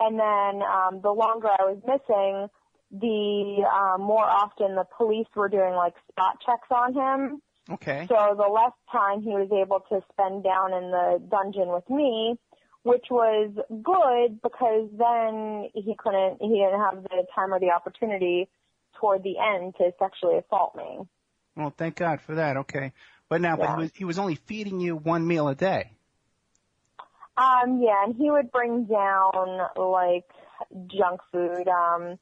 and then um, the longer I was missing, the um, more often the police were doing like spot checks on him. Okay. So the less time he was able to spend down in the dungeon with me, which was good because then he couldn't, he didn't have the time or the opportunity toward the end to sexually assault me. Well, thank God for that. Okay. But now, but he was, he was only feeding you one meal a day. Um, yeah, and he would bring down like junk food, um,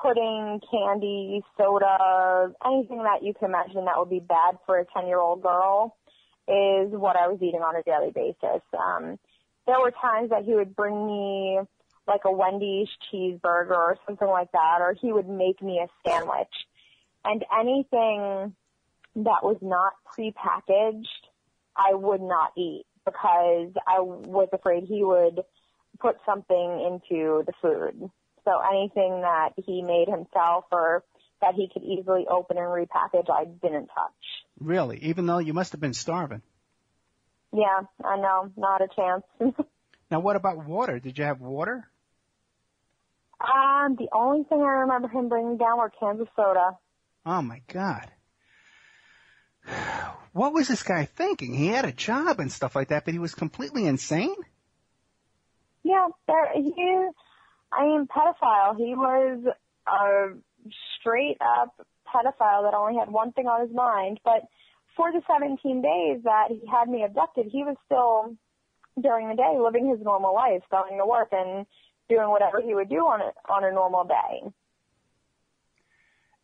pudding, candy, soda, anything that you can imagine that would be bad for a 10 year old girl is what I was eating on a daily basis. Um, there were times that he would bring me like a Wendy's cheeseburger or something like that, or he would make me a sandwich. And anything that was not prepackaged, I would not eat because I was afraid he would put something into the food. So anything that he made himself or that he could easily open and repackage, I didn't touch. Really? Even though you must have been starving. Yeah, I know, not a chance. <laughs> Now, what about water? Did you have water? Um, the only thing I remember him bringing down were cans of soda. Oh my God. What was this guy thinking? He had a job and stuff like that, but he was completely insane? Yeah, there he. I mean, pedophile. He was a straight up pedophile that only had one thing on his mind. But for the 17 days that he had me abducted, he was still during the day living his normal life, going to work and doing whatever he would do on a on a normal day.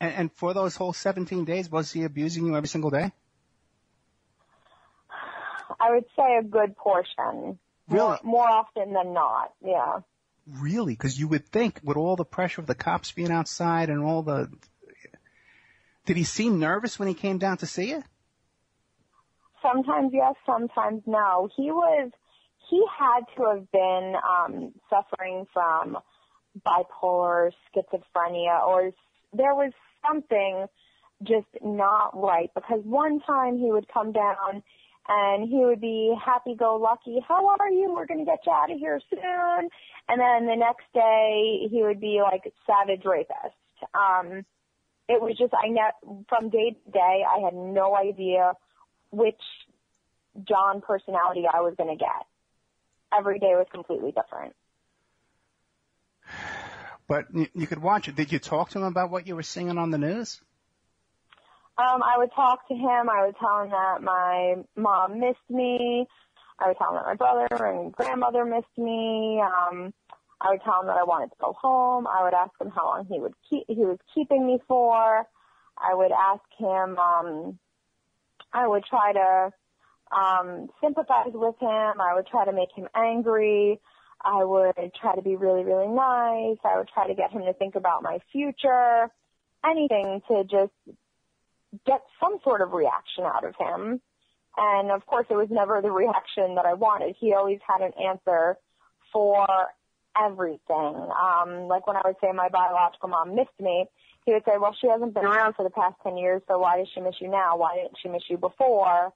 And, and for those whole 17 days, was he abusing you every single day? I would say a good portion. More, Really? more often than not. Yeah. Really? Because you would think, with all the pressure of the cops being outside and all the. Did he seem nervous when he came down to see you? Sometimes yes, sometimes no. He was, he had to have been um, suffering from bipolar schizophrenia, or there was something just not right because one time he would come down and he would be happy go lucky. How are you? We're going to get you out of here soon. And then the next day he would be like savage rapist. Um, it was just, I ne- from day to day, I had no idea which John personality I was going to get. Every day was completely different. But you, you could watch it. Did you talk to him about what you were singing on the news? Um, I would talk to him. I would tell him that my mom missed me. I would tell him that my brother and grandmother missed me. Um, I would tell him that I wanted to go home. I would ask him how long he would keep he was keeping me for. I would ask him. Um, I would try to um, sympathize with him. I would try to make him angry. I would try to be really, really nice. I would try to get him to think about my future. Anything to just get some sort of reaction out of him. And of course, it was never the reaction that I wanted. He always had an answer for everything. Um, like when I would say my biological mom missed me, he would say, well, she hasn't been around for the past 10 years, so why does she miss you now? Why didn't she miss you before?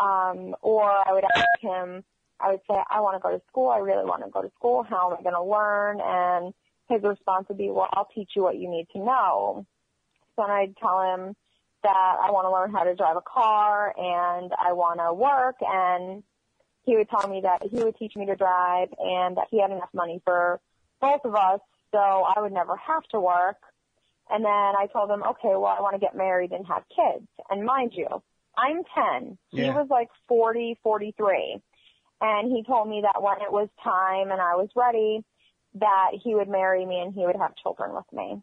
Um, or I would ask him, I would say, I want to go to school. I really want to go to school. How am I going to learn? And his response would be, well, I'll teach you what you need to know. So then I'd tell him that I want to learn how to drive a car and I want to work and he would tell me that he would teach me to drive and that he had enough money for both of us so I would never have to work. And then I told him, okay, well, I want to get married and have kids. And mind you, I'm 10. He Yeah. was like 40, 43. And he told me that when it was time and I was ready, that he would marry me and he would have children with me.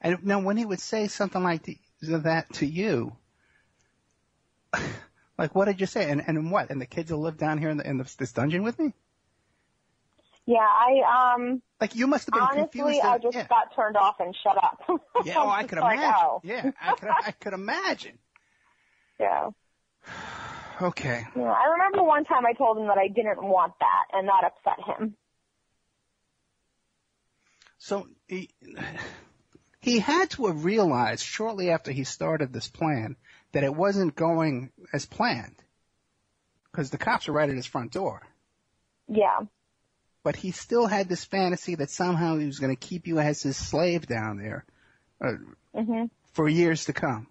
And now, when he would say something like the, that to you, <sighs> like what did you say? And and what? And the kids will live down here in, the, in the, this dungeon with me? Yeah, I, um, Like you must have been honestly, confused. I just yeah. got turned off and shut up. <laughs> Yeah, oh, I could like, imagine. oh. Yeah, I could, I could imagine. <laughs> Yeah. Okay. Yeah. I remember one time I told him that I didn't want that and that upset him. So he, <sighs> he had to have realized shortly after he started this plan that it wasn't going as planned. Because the cops were right at his front door. Yeah. But he still had this fantasy that somehow he was going to keep you as his slave down there uh, Mhm. for years to come.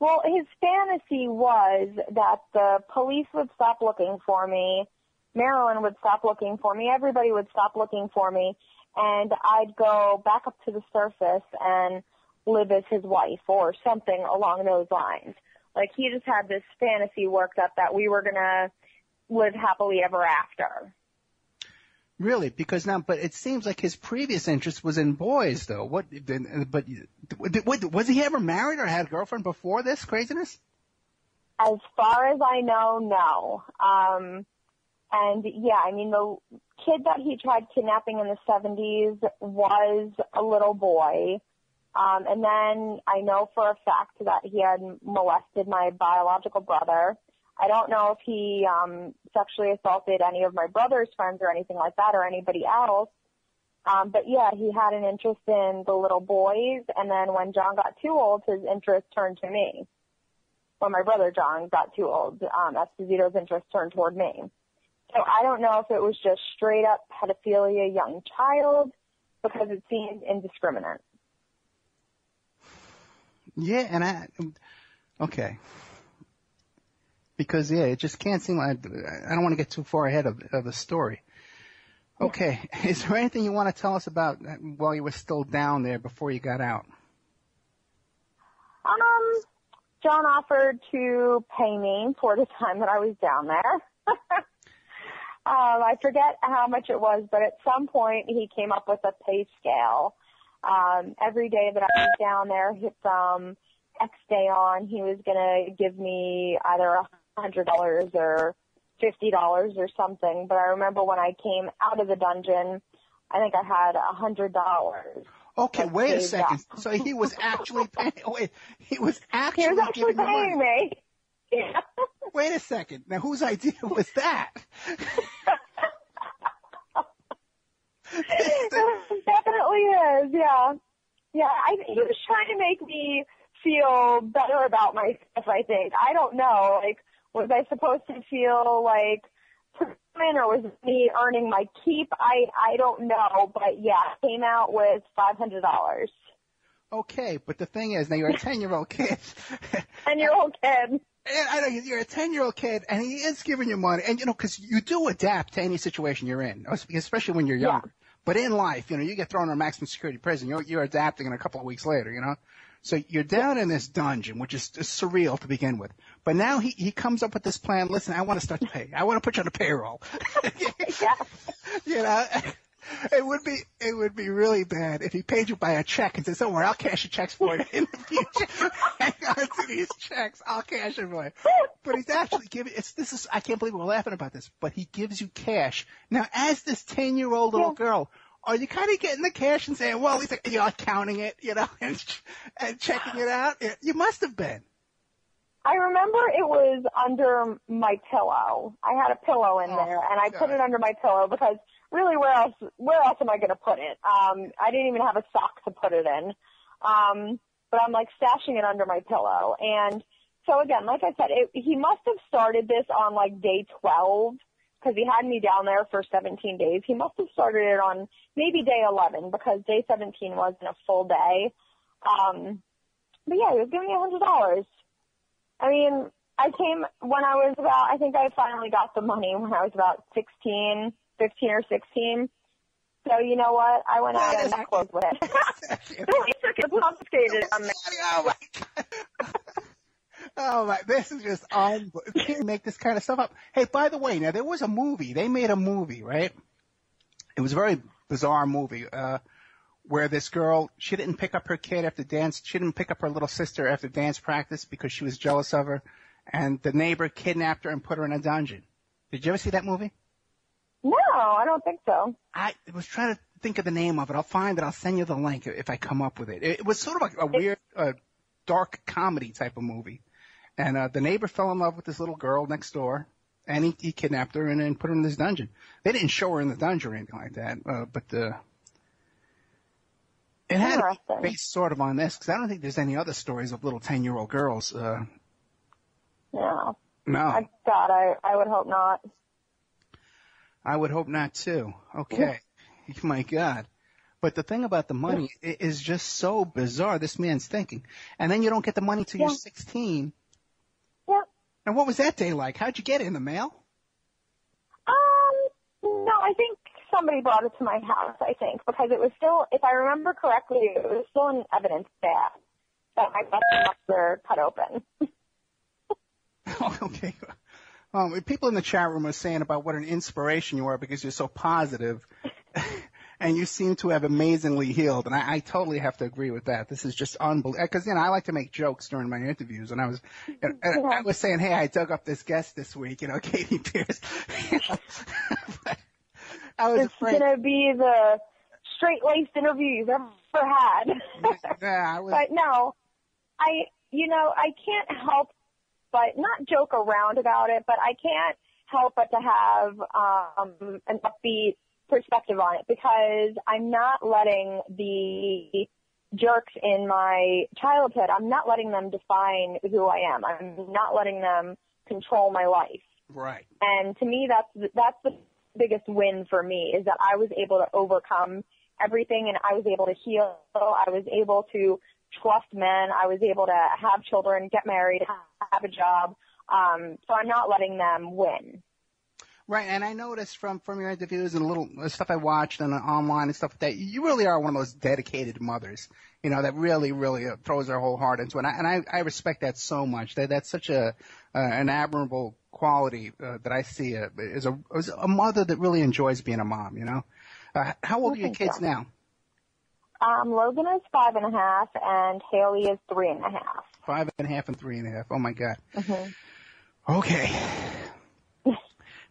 Well, his fantasy was that the police would stop looking for me, Marilyn would stop looking for me, everybody would stop looking for me, and I'd go back up to the surface and live as his wife or something along those lines. Like he just had this fantasy worked up that we were gonna live happily ever after. Really, because now, but it seems like his previous interest was in boys, though. What? But what, was he ever married or had a girlfriend before this craziness? As far as I know, no. Um, and yeah, I mean, the kid that he tried kidnapping in the 70s was a little boy. Um, and then I know for a fact that he had molested my biological brother. I don't know if he um, sexually assaulted any of my brother's friends or anything like that or anybody else. Um, but yeah, he had an interest in the little boys. And then when John got too old, his interest turned to me when my brother John got too old, um, Esposito's interest turned toward me. So I don't know if it was just straight up pedophilia, young child, because it seemed indiscriminate. Yeah, and I, okay. Because yeah, it just can't seem like, I don't want to get too far ahead of, of the story. Okay, <laughs> is there anything you want to tell us about while you were still down there before you got out? Um, John offered to pay me for the time that I was down there. <laughs> um, I forget how much it was, but at some point he came up with a pay scale. Um, every day that I was down there, he- from X day on, he was gonna give me either a hundred dollars or fifty dollars or something. But I remember when I came out of the dungeon, I think I had a hundred dollars. Okay, wait a second. up. So he was actually paying, <laughs> wait, he was actually, He was actually giving you money. paying me. <laughs> Yeah. Wait a second. Now whose idea was that? <laughs> Definitely is, yeah. Yeah, I, he was trying to make me feel better about myself. I think I don't know. Like, was I supposed to feel like tournament or was me earning my keep? I I don't know, but yeah, came out with five hundred dollars. Okay, but the thing is, now you're a ten year old kid. <laughs> ten year old kid. And I know you're a ten year old kid, and he is giving you money, and you know, because you do adapt to any situation you're in, especially when you're younger. Yeah. But in life, you know, you get thrown in a maximum security prison, you're, you're adapting in a couple of weeks later, you know. So you're down in this dungeon, which is, is surreal to begin with. But now he, he comes up with this plan. Listen, I want to start to pay. I want to put you on a payroll. <laughs> yeah. <laughs> You know, it would be it would be really bad if he paid you by a check and said, "Somewhere, I'll cash your checks for you in the future. <laughs> Hang on to these checks, I'll cash them for you." But he's actually giving. It's this is I can't believe we're laughing about this, but he gives you cash now. As this ten year old little girl, are you kind of getting the cash and saying, well, he's a you're like counting it, you know, and, and checking it out? You must have been. I remember it was under my pillow. I had a pillow in oh, there, and I God. put it under my pillow because really, where else? Where else am I going to put it? Um, I didn't even have a sock to put it in. Um, but I'm like stashing it under my pillow, and so again, like I said, it, he must have started this on like day 12 because he had me down there for 17 days. He must have started it on maybe day 11 because day 17 wasn't a full day. Um, but yeah, he was giving me a hundred dollars. I mean, I came when I was about, I think I finally got the money when I was about 16, 15 or 16. So you know what? I went out and I closed with it. <laughs> it was confiscated. <laughs> Oh my, this is just. Can't make this kind of stuff up. Hey, by the way, now there was a movie. They made a movie, right? It was a very bizarre movie, uh, where this girl, she didn't pick up her kid after dance, she didn't pick up her little sister after dance practice because she was jealous of her, and the neighbor kidnapped her and put her in a dungeon. Did you ever see that movie? No, I don't think so. I was trying to think of the name of it. I'll find it. I'll send you the link if I come up with it. It was sort of like a weird, uh, dark comedy type of movie. And uh, the neighbor fell in love with this little girl next door, and he, he kidnapped her and then put her in this dungeon. They didn't show her in the dungeon or anything like that, uh, but uh, it had based sort of on this because I don't think there's any other stories of little ten year old girls. Uh, no. No. I, God, I I would hope not. I would hope not too. Okay. <laughs> My God. But the thing about the money is just so bizarre. This man's thinking, and then you don't get the money till yeah. you're 16 and what was that day like? How'd you get it in the mail? Um, no, I think somebody brought it to my house. I think because it was still, if I remember correctly, it was still in evidence that that my were cut open. <laughs> okay. Um, people in the chat room are saying about what an inspiration you are because you're so <laughs> and you seem to have amazingly healed. And I, I totally have to agree with that. This is just unbelievable. Because you know, I like to make jokes during my interviews, and I was, and <laughs> I was saying, hey, I dug up this guest this week, you know, Katie Pierce. I was it's afraid. gonna be the straight-laced interview you've ever had. <laughs> yeah, I was... But no, I, you know, I can't help but not joke around about it, but I can't help but to have um, an upbeat perspective on it because I'm not letting the jerks in my childhood, I'm not letting them define who I am. I'm not letting them control my life. Right. And to me, that's, that's the biggest win for me is that I was able to overcome everything and I was able to heal. I was able to trust men. I was able to have children, get married, have a job. Um, so I'm not letting them win. Right, and I noticed from from your interviews and a little stuff I watched and online and stuff like that, you really are one of those dedicated mothers. You know that really, really uh, throws her whole heart into it, and I, and I, I respect that so much. That that's such a uh, an admirable quality uh, that I see uh, as a as a mother that really enjoys being a mom. You know, uh, how old are your kids so. now? Um, Logan is five and a half, and Haley is three and a half. Five and a half and three and a half. Oh my God. Mm-hmm. Okay. <laughs>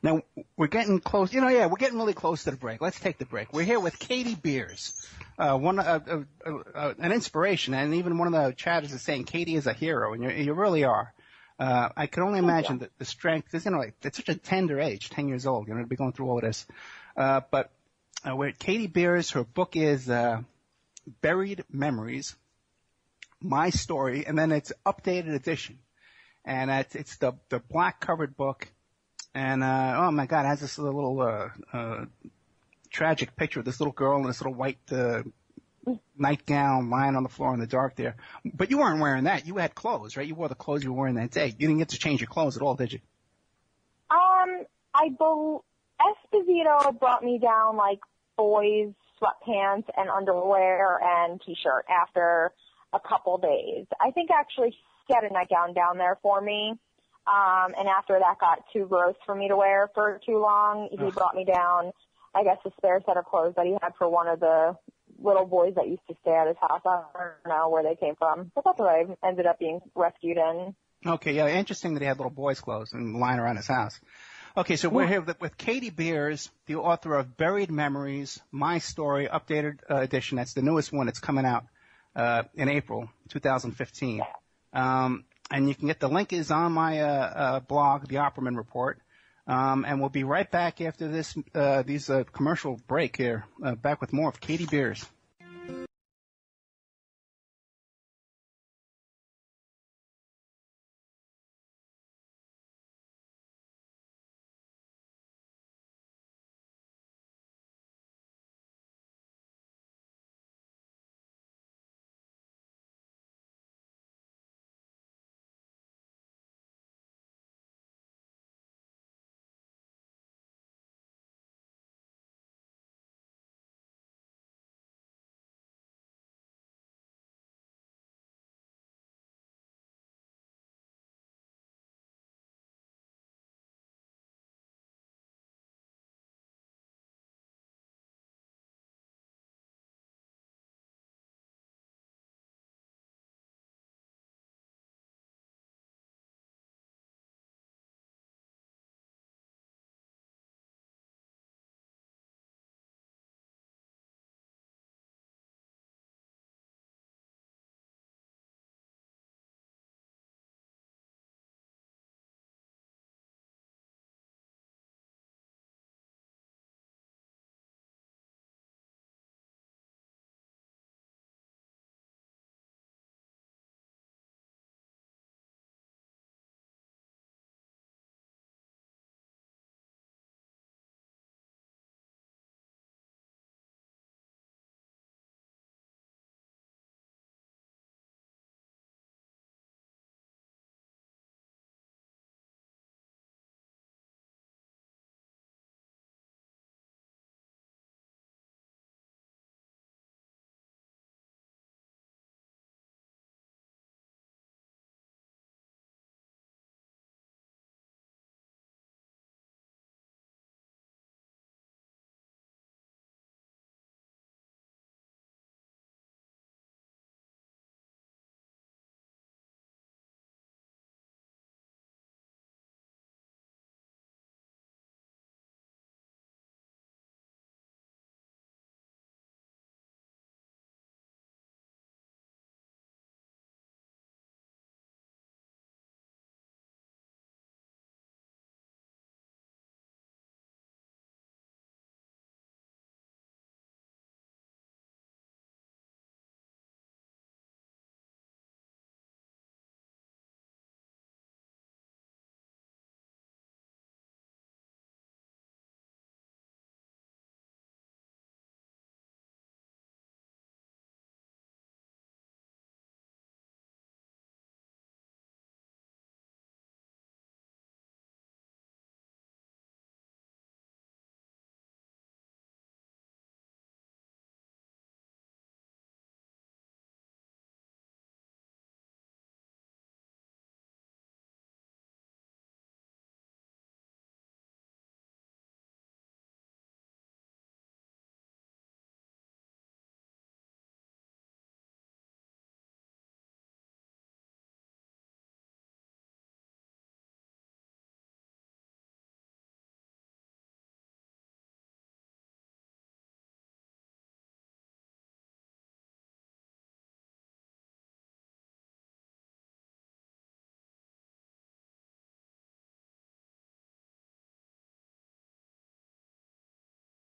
Now we're getting close. You know, yeah, we're getting really close to the break. Let's take the break. We're here with Katie Beers, uh, one uh, uh, uh, an inspiration, and even one of the chatters is saying Katie is a hero, and you, you really are. Uh, I can only imagine the, the strength, because you know, like, it's such a tender age, ten years old, you know, to be going through all this. Uh, but uh, where Katie Beers, her book is uh, Buried Memories, My Story, and then it's updated edition. And it's, it's the, the black covered book. And, uh, oh my God, it has this little, uh, uh, tragic picture of this little girl in this little white, uh, nightgown lying on the floor in the dark there. But you weren't wearing that. You had clothes, right? You wore the clothes you were wearing that day. You didn't get to change your clothes at all, did you? Um, I bel Esposito brought me down like boys sweatpants and underwear and t-shirt after a couple days. I think actually he had a nightgown down there for me. Um, and after that got too gross for me to wear for too long, he Ugh. brought me down, I guess, a spare set of clothes that he had for one of the little boys that used to stay at his house. I don't know where they came from, but that's what I ended up being rescued in. Okay, yeah, interesting that he had little boys' clothes and lying around his house. Okay, so we're here with, with Katie Beers, the author of Buried Memories, My Story, updated uh, edition. That's the newest one. It's coming out uh, in April 2015. Um, and you can get the link is on my uh, uh, blog, the Opperman Report. Um, and we'll be right back after this uh, these uh, commercial break here. Uh, back with more of Katie Beers.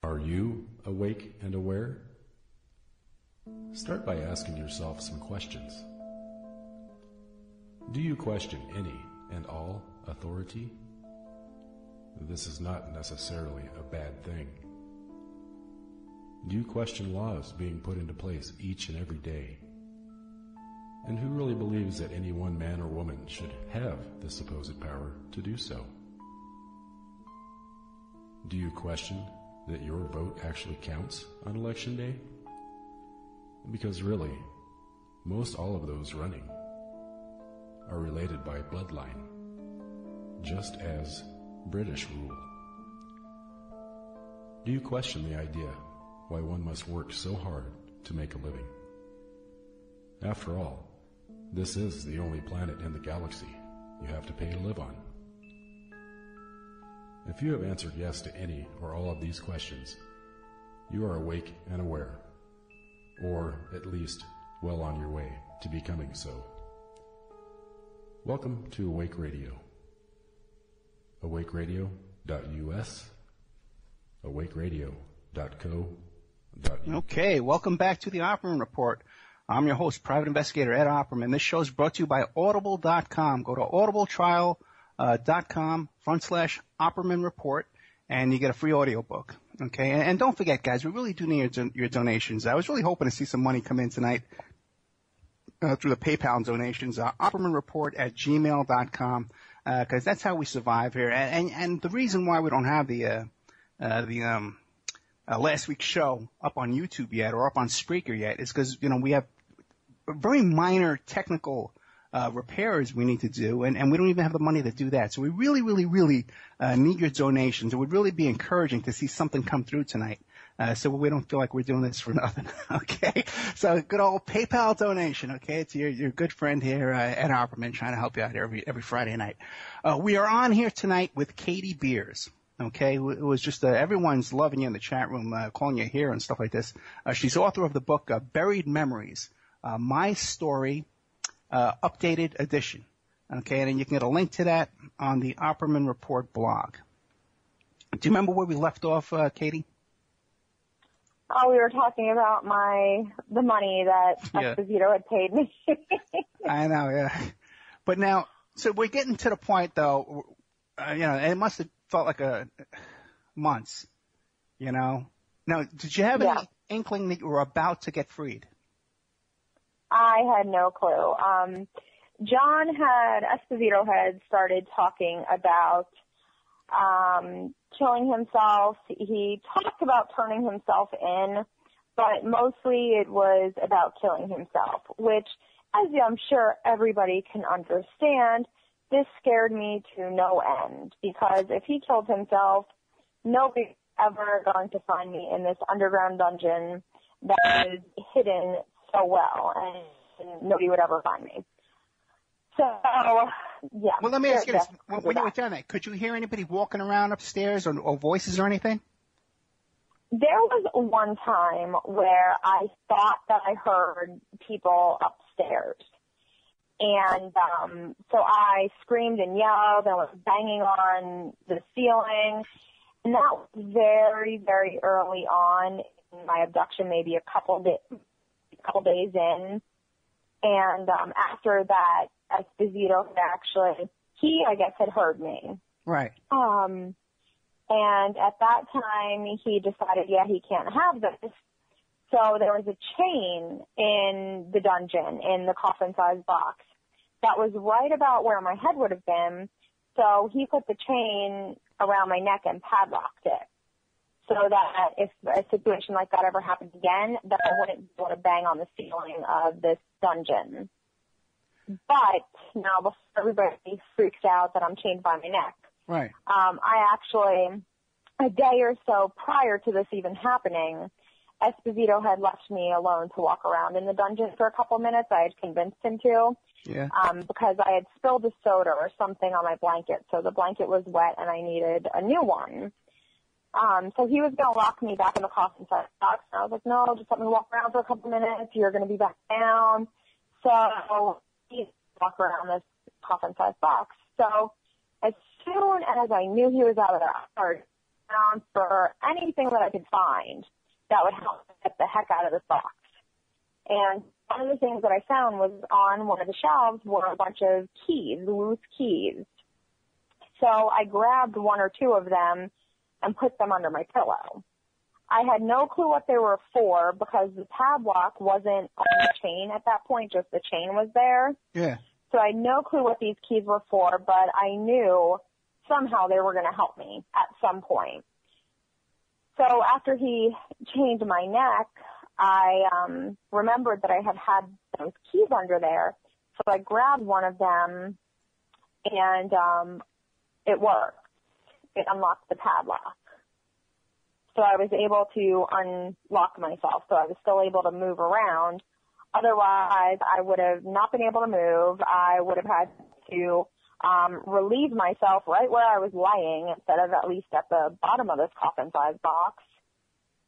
Are you awake and aware? Start by asking yourself some questions. Do you question any and all authority? This is not necessarily a bad thing. Do you question laws being put into place each and every day? And who really believes that any one man or woman should have the supposed power to do so? Do you question that your vote actually counts on election day? Because really, most all of those running are related by bloodline, just as British rule. Do you question the idea why one must work so hard to make a living? After all, this is the only planet in the galaxy you have to pay to live on. If you have answered yes to any or all of these questions, you are awake and aware, or at least well on your way to becoming so. Welcome to Awake Radio. AwakeRadio.us, awakeradio.co.uk. Okay, welcome back to the Opperman Report. I'm your host, Private Investigator Ed Opperman. This show is brought to you by Audible.com. Go to audibletrial.com front slash Opperman Report and you get a free audiobook. Okay, and, and don't forget, guys, we really do need your, your donations. I was really hoping to see some money come in tonight uh, through the PayPal donations. Uh, Opperman Report at gmail.com because uh, because that's how we survive here. And, and, and the reason why we don't have the uh, uh, the um, uh, last week's show up on YouTube yet or up on Spreaker yet is because you know we have very minor technical uh, repairs we need to do, and, and we don't even have the money to do that. So we really, really, really uh, need your donations. It would really be encouraging to see something come through tonight. Uh, so we don't feel like we're doing this for <laughs> nothing. okay. So good old PayPal donation. Okay. It's your, your good friend here, uh, Ed Opperman trying to help you out every, every Friday night. Uh, we are on here tonight with Katie Beers. Okay, it was just uh, everyone's loving you in the chat room, uh, calling you here and stuff like this. Uh, she's author of the book uh, Buried Memories, uh, My Story, updated edition. Okay, and then you can get a link to that on the Opperman Report blog. Do you remember where we left off, uh, Katie? Oh, we were talking about my the money that <laughs> Yeah. Esposito had paid me. <laughs> I know, yeah. But now, so we're getting to the point though, uh, you know, it must have felt like a months, you know. Now, did you have Yeah. any inkling that you were about to get freed? I had no clue. Um, John had Esposito had started talking about um, killing himself. He talked about turning himself in, but mostly it was about killing himself, which, as I'm sure everybody can understand, this scared me to no end because if he killed himself, nobody's ever going to find me in this underground dungeon that is hidden so well, and, and nobody would ever find me. So, yeah. Well, let me ask you this: when, when you were down there, could you hear anybody walking around upstairs or, or voices or anything? There was one time where I thought that I heard people upstairs. And um so I screamed and yelled and was banging on the ceiling. And that was very, very early on in my abduction, maybe a couple da- a couple days in. And um after that, Esposito had actually he I guess had heard me. Right. Um, and at that time, he decided, yeah, he can't have this. So there was a chain in the dungeon, in the coffin-sized box, that was right about where my head would have been. So he put the chain around my neck and padlocked it. So that if a situation like that ever happened again, that I wouldn't be able to bang on the ceiling of this dungeon. But now before everybody freaks out that I'm chained by my neck, Right. um, I actually, a day or so prior to this even happening, Esposito had left me alone to walk around in the dungeon for a couple minutes. I had convinced him to, Yeah. um, because I had spilled a soda or something on my blanket, so the blanket was wet and I needed a new one. Um, so he was going to lock me back in the coffin box, and I was like, no, just let me walk around for a couple minutes. You're going to be back down. So he walk around this coffin size box. So as soon as I knew he was out of there, I started around for anything that I could find that would help get the heck out of this box. And one of the things that I found was on one of the shelves were a bunch of keys, loose keys. So I grabbed one or two of them and put them under my pillow. I had no clue what they were for because the padlock wasn't on the chain at that point, just the chain was there. Yeah. So I had no clue what these keys were for, but I knew somehow they were going to help me at some point. So after he chained my neck, I um, remembered that I had had those keys under there. So I grabbed one of them and um, it worked. It unlocked the padlock. So I was able to unlock myself. So I was still able to move around. Otherwise, I would have not been able to move. I would have had to um, relieve myself right where I was lying instead of at least at the bottom of this coffin size box.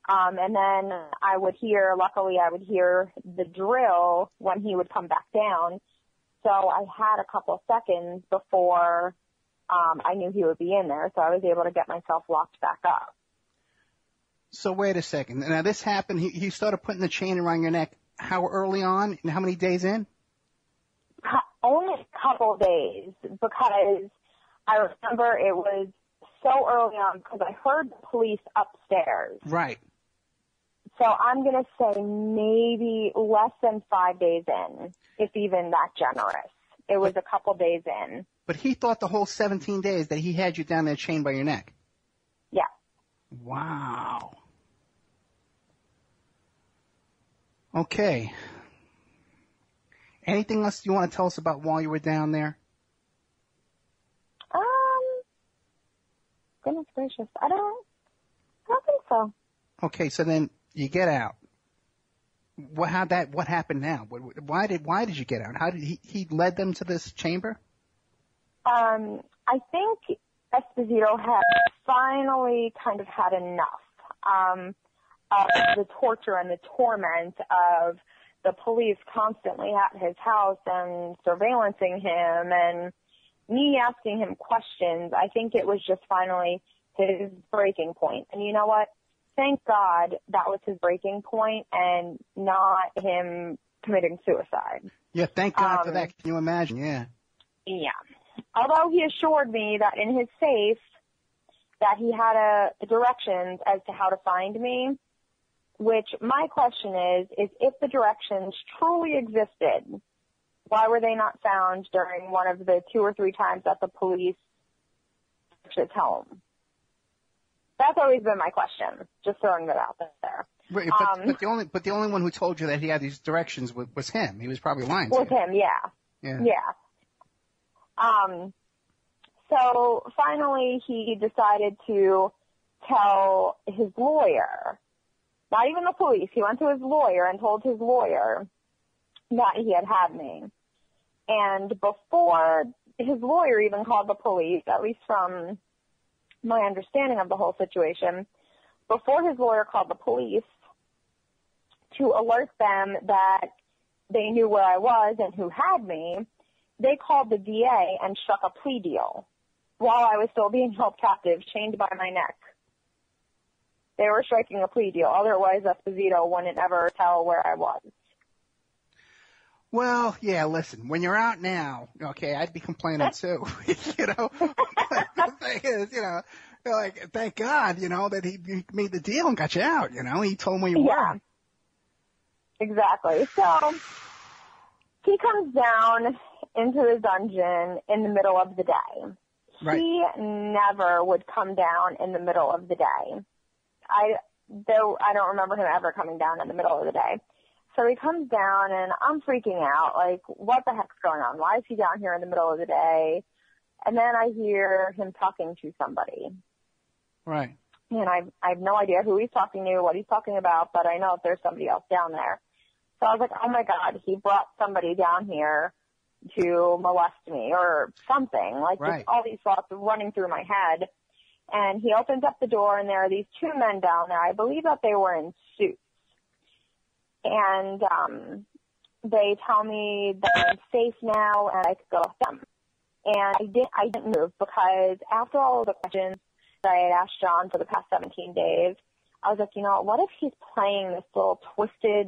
Um, and then I would hear, luckily I would hear the drill when he would come back down. So I had a couple of seconds before um, I knew he would be in there. So I was able to get myself locked back up. So wait a second. Now this happened. He, he started putting the chain around your neck. How early on, and how many days in? Only a couple days because I remember it was so early on because I heard the police upstairs. Right. So I'm going to say maybe less than five days in, if even that generous. It was a couple days in. But he thought the whole 17 days that he had you down there chained by your neck. Yeah. Wow. Okay. Anything else you want to tell us about while you were down there? Um, goodness gracious. I don't, I don't think so. Okay, so then you get out. What, how that, what happened now? What- Why did, why did you get out? How did he, he led them to this chamber? Um, I think Esposito had finally kind of had enough um, of the torture and the torment of the police constantly at his house and surveillancing him and me asking him questions. I think it was just finally his breaking point. And you know what? Thank God that was his breaking point and not him committing suicide. Yeah, thank God for Um, that. Can you imagine? Yeah. Yeah. Although he assured me that in his safe that he had a directions as to how to find me, which my question is, is if the directions truly existed, why were they not found during one of the two or three times that the police searched his home? That's always been my question. Just throwing that out there. Right, but, Um, but the only, but the only one who told you that he had these directions was, was him. He was probably lying you. him, yeah. Yeah. Yeah. Um, so finally he decided to tell his lawyer, not even the police, he went to his lawyer and told his lawyer that he had had me. And before his lawyer even called the police, at least from my understanding of the whole situation, before his lawyer called the police to alert them that they knew where I was and who had me, they called the DA and struck a plea deal while I was still being <laughs> held captive, chained by my neck. They were striking a plea deal. Otherwise, Esposito wouldn't ever tell where I was. Well, yeah, listen, when you're out now, okay, I'd be complaining <laughs> too, <laughs> you know. But the thing is, you know, like, thank God, you know, that he, made the deal and got you out, you know, he told where you Yeah. were. Exactly. So he comes down into the dungeon in the middle of the day. Right. He never would come down in the middle of the day. I though I don't remember him ever coming down in the middle of the day. So he comes down and I'm freaking out, like, what the heck's going on? Why is he down here in the middle of the day? And then I hear him talking to somebody. Right. And I I have no idea who he's talking to, what he's talking about, but I know if there's somebody else down there. So I was like, oh my god, he brought somebody down here to molest me or something. Like Right. all these thoughts running through my head. And he opens up the door and there are these two men down there. I believe that they were in suits. And um they tell me that I'm safe now and I could go with them. And I didn't I didn't move because after all of the questions that I had asked John for the past 17 days, I was like, you know, what if he's playing this little twisted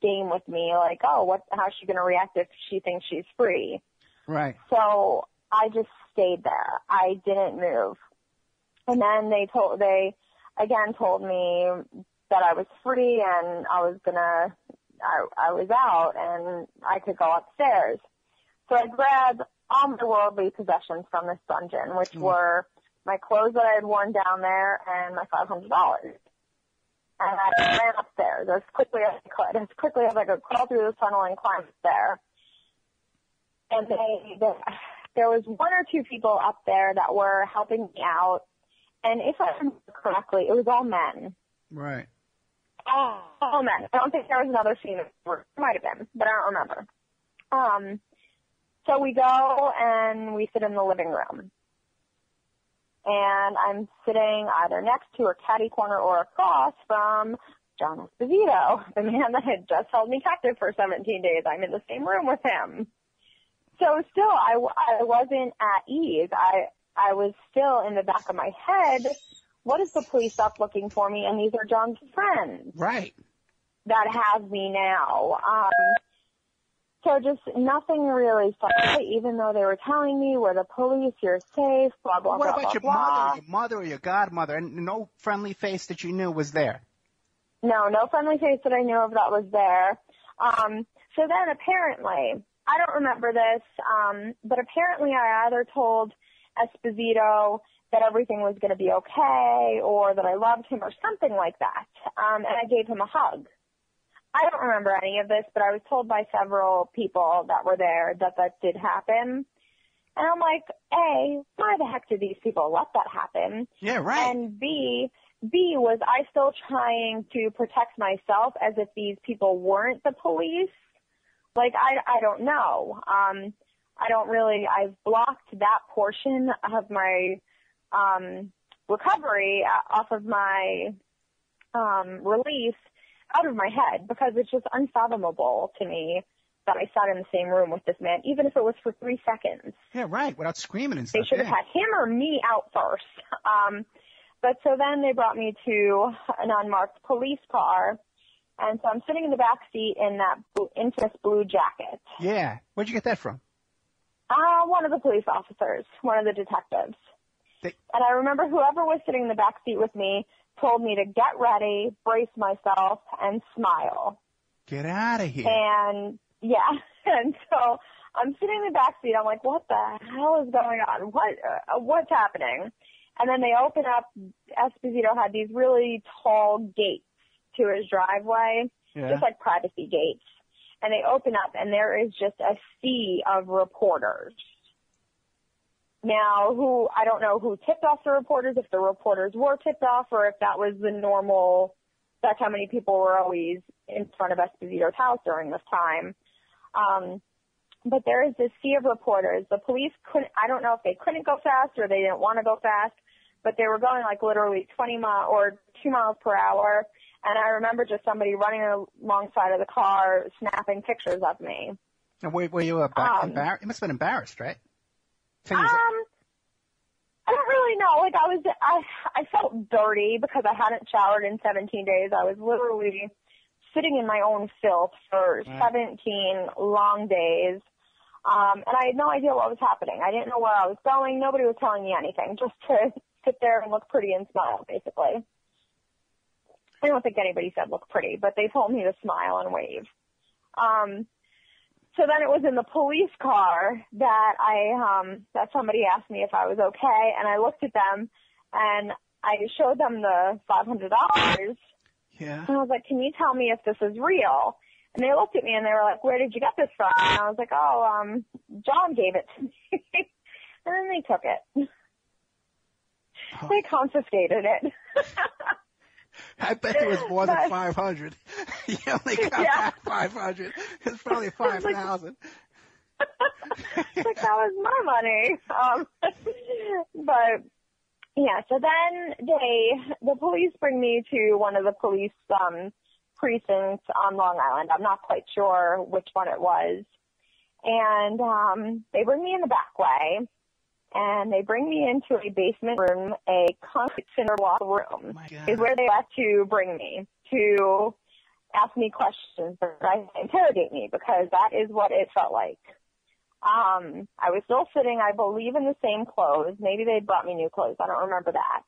game with me? Like, oh, what? How's she gonna react if she thinks she's free? Right. So I just stayed there. I didn't move. And then they told they again told me that I was free and I was gonna I, I was out and I could go upstairs. So I grabbed all my worldly possessions from this dungeon, which Mm. were my clothes that I had worn down there and my five hundred dollars. And I ran upstairs as quickly as I could, as quickly as I could crawl through the tunnel and climb up there. And they, they, there was one or two people up there that were helping me out. And if I remember correctly, it was all men. Right. Oh, oh man, I don't think there was another scene. There might have been, but I don't remember. Um, so we go and we sit in the living room. And I'm sitting either next to or caddy corner or across from John Esposito, <laughs> the man that had just held me captive for 17 days. I'm in the same room with him. So still, I, I wasn't at ease. I, I was still in the back of my head. What is the police up looking for me? And these are John's friends Right. that have me now. Um, so just nothing really right, even though they were telling me we're the police, you're safe, blah blah what blah What about your blah mother, your mother, or your godmother, and no friendly face that you knew was there? No, no friendly face that I knew of that was there. Um, so then apparently, I don't remember this, um, but apparently I either told Esposito that everything was going to be okay, or that I loved him, or something like that. Um, and I gave him a hug. I don't remember any of this, but I was told by several people that were there that that did happen. And I'm like, A, why the heck did these people let that happen? Yeah, right. And B, B, was I still trying to protect myself as if these people weren't the police? Like, I, I don't know. Um, I don't really, I've blocked that portion of my, um, recovery uh, off of my, um, release out of my head because it's just unfathomable to me that I sat in the same room with this man, even if it was for three seconds. yeah, right. Without screaming and stuff. They should have yeah. had him or me out first. <laughs> Um, but so then they brought me to an unmarked police car, and so I'm sitting in the back seat in that blue, infamous blue jacket. Yeah. Where'd you get that from? Uh, one of the police officers, one of the detectives. They- And I remember whoever was sitting in the back seat with me told me to get ready, brace myself, and smile. Get out of here. And yeah, <laughs> and so I'm sitting in the back seat. I'm like, what the hell is going on? What uh, what's happening? And then they open up. Esposito had these really tall gates to his driveway, yeah. just like privacy gates. And they open up, and there is just a sea of reporters. Now, who I don't know who tipped off the reporters, if the reporters were tipped off, or if that was the normal. That's how many people were always in front of Esposito's house during this time. Um, but there is this sea of reporters. The police couldn't. I don't know if they couldn't go fast or they didn't want to go fast, but they were going like literally 20 mile or two miles per hour. And I remember just somebody running alongside of the car, snapping pictures of me. And were, were you uh, Um, embarrassed? You must have been embarrassed, right? Things- Um, I don't really know. Like I was, I I felt dirty because I hadn't showered in 17 days. I was literally sitting in my own filth for Right. 17 long days. Um, and I had no idea what was happening. I didn't know where I was going. Nobody was telling me anything. <laughs> Just to sit there and look pretty and smile, basically. I don't think anybody said look pretty, but they told me to smile and wave. Um, so then it was in the police car that I um that somebody asked me if I was okay and I looked at them and I showed them the five hundred dollars yeah. and I was like, Can you tell me if this is real? And they looked at me and they were like, Where did you get this from? And I was like, Oh, um, John gave it to me <laughs> and then they took it. They confiscated it. I bet it was more than <laughs> 500. You only <laughs> got Yeah. back 500. It's probably <laughs> 5,000. <laughs> like that was my money. Um, but yeah, so then they, the police bring me to one of the police, um, precincts on Long Island. I'm not quite sure which one it was. And, um, they bring me in the back way and they bring me into a basement room, a concrete cinder block room, Oh is where they have to bring me to ask me questions or interrogate me because that is what it felt like. Um, I was still sitting, I believe, in the same clothes. Maybe they brought me new clothes. I don't remember that.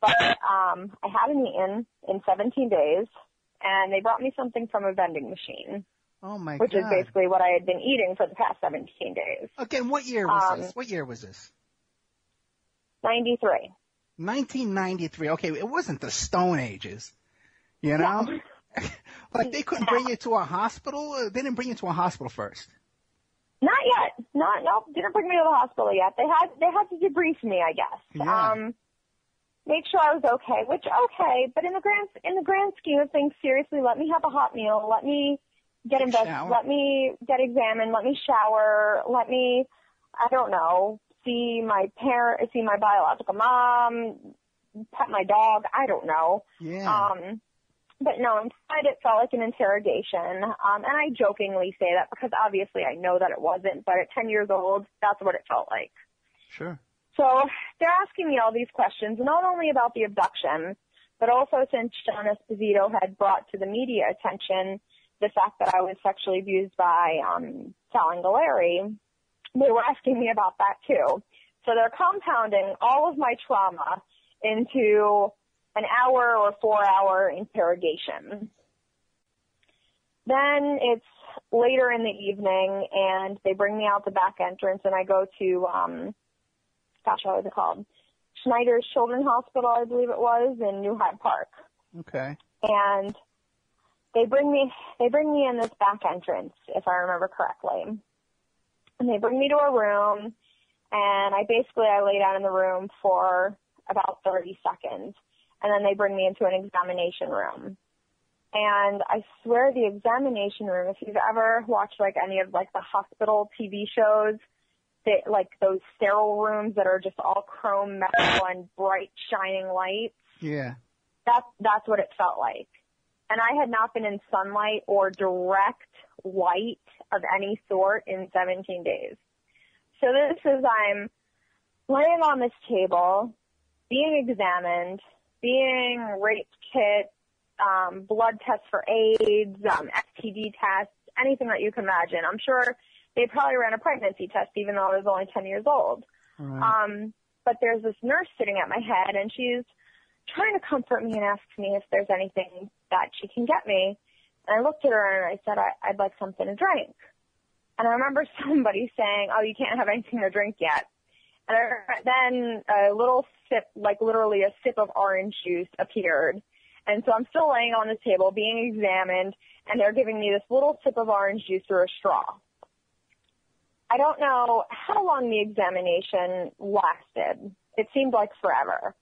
But um, I hadn't eaten in 17 days, and they brought me something from a vending machine, Oh my which God. is basically what I had been eating for the past 17 days. Again, what year was Um, this? What year was this? 93. 1993. Okay, it wasn't the Stone Ages. You know? <laughs> like they couldn't bring you to a hospital? They didn't bring you to a hospital first. Not yet. Not nope. Didn't bring me to the hospital yet. They had they had to debrief me, I guess. Yeah. Um, make sure I was okay. Which okay, but in the grand in the grand scheme of things, seriously, let me have a hot meal. Let me get invested. Let me get examined. Let me shower. Let me, I don't know, see my parent, see my biological mom, pet my dog. I don't know. Yeah. Um, but no, inside it felt like an interrogation. Um, and I jokingly say that because obviously I know that it wasn't, but at 10 years old, that's what it felt like. sure. So they're asking me all these questions, not only about the abduction, but also since John Esposito had brought to the media attention the fact that I was sexually abused by um, Sal Inghilleri, they were asking me about that too. So they're compounding all of my trauma into an hour or four hour interrogation. Then it's later in the evening and they bring me out the back entrance and I go to, um, gosh, what was it called? Schneider's Children's Hospital, I believe it was, in New Hyde Park. Okay. And they bring me, they bring me in this back entrance, if I remember correctly. And they bring me to a room and I basically, I lay down in the room for about 30 seconds and then they bring me into an examination room. And I swear the examination room, if you've ever watched like any of like the hospital TV shows, they, like those sterile rooms that are just all chrome metal and bright shining lights, Yeah. that's, that's what it felt like. And I had not been in sunlight or direct light of any sort in 17 days. So this is, I'm laying on this table, being examined, being raped kit, um, blood tests for AIDS, um, STD tests, anything that you can imagine. I'm sure they probably ran a pregnancy test even though I was only 10 years old. Right. Um, but there's this nurse sitting at my head and she's trying to comfort me and ask me if there's anything that she can get me. And I looked at her and I said, I, I'd like something to drink. And I remember <laughs> somebody saying, oh, you can't have anything to drink yet. And <laughs> then a little sip, like literally a sip of orange juice appeared. And so I'm still laying on the table being examined and they're giving me this little sip of orange juice through a straw. I don't know how long the examination lasted. It seemed like forever